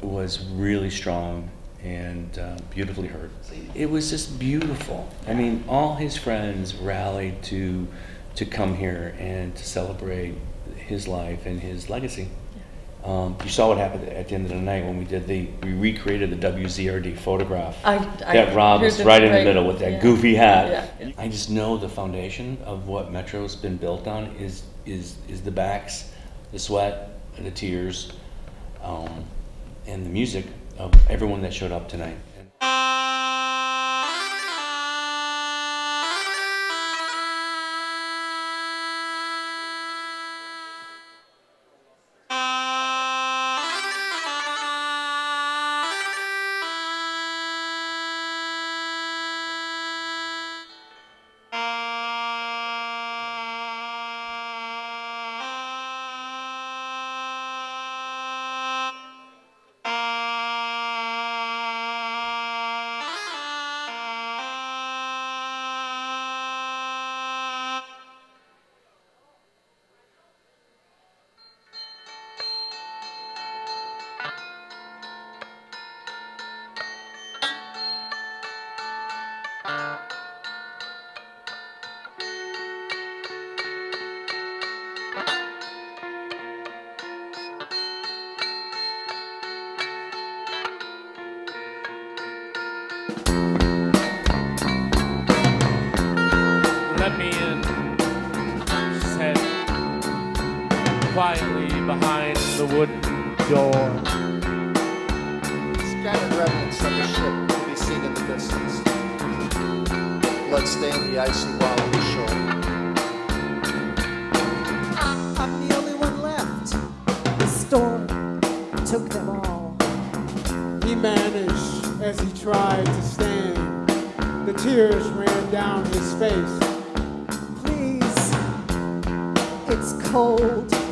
was really strong and uh, beautifully heard. It was just beautiful. I mean, all his friends rallied to to come here and to celebrate his life and his legacy. Um, you saw what happened at the end of the night when we did the we recreated the WZRD photograph. I- I that Rob was right in the middle with that yeah. goofy hat. Yeah, yeah. I just know the foundation of what Metro's been built on is is is the backs, the sweat, the tears, um, and the music of everyone that showed up tonight. head quietly behind the wooden door. Scattered remnants of the ship can be seen in the distance. Blood stain the icy wall of the shore. I'm the only one left. The storm took them all. He managed as he tried to stand. The tears ran down his face. Please, it's cold.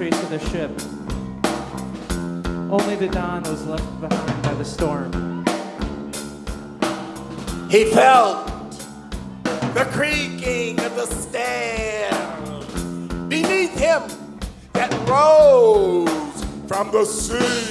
Trace of the ship. Only the dawn was left behind by the storm. He felt the creaking of the stairs beneath him that rose from the sea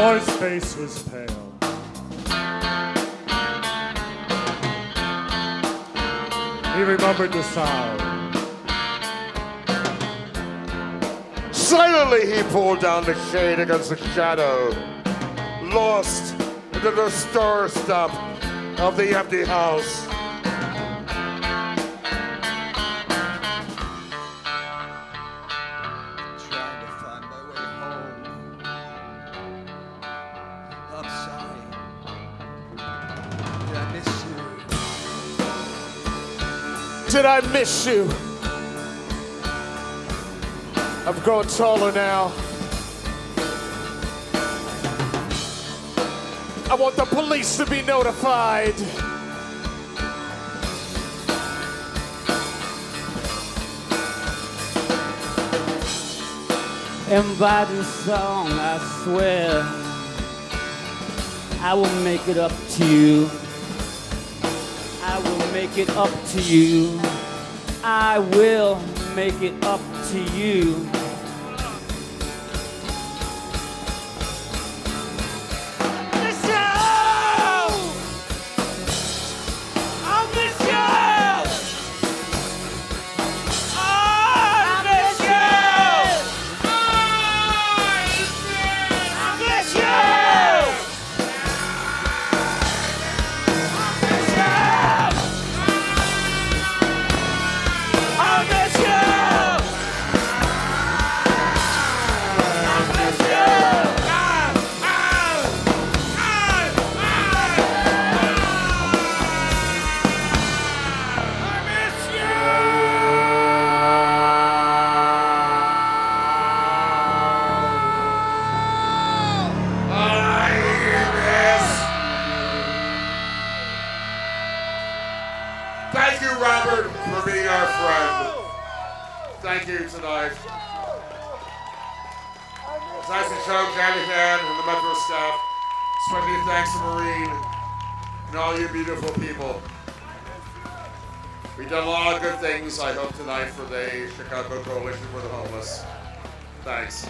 boy's face was pale. He remembered the sound. Silently he pulled down the shade against the shadow, lost into the stir stump of the empty house. I miss you? I'm growing taller now. I want the police to be notified. And by this song, I swear, I will make it up to you. I will make it up to you. I will make it up to you. Beautiful people. We've done a lot of good things, I hope, tonight for the Chicago Coalition for the Homeless. Thanks.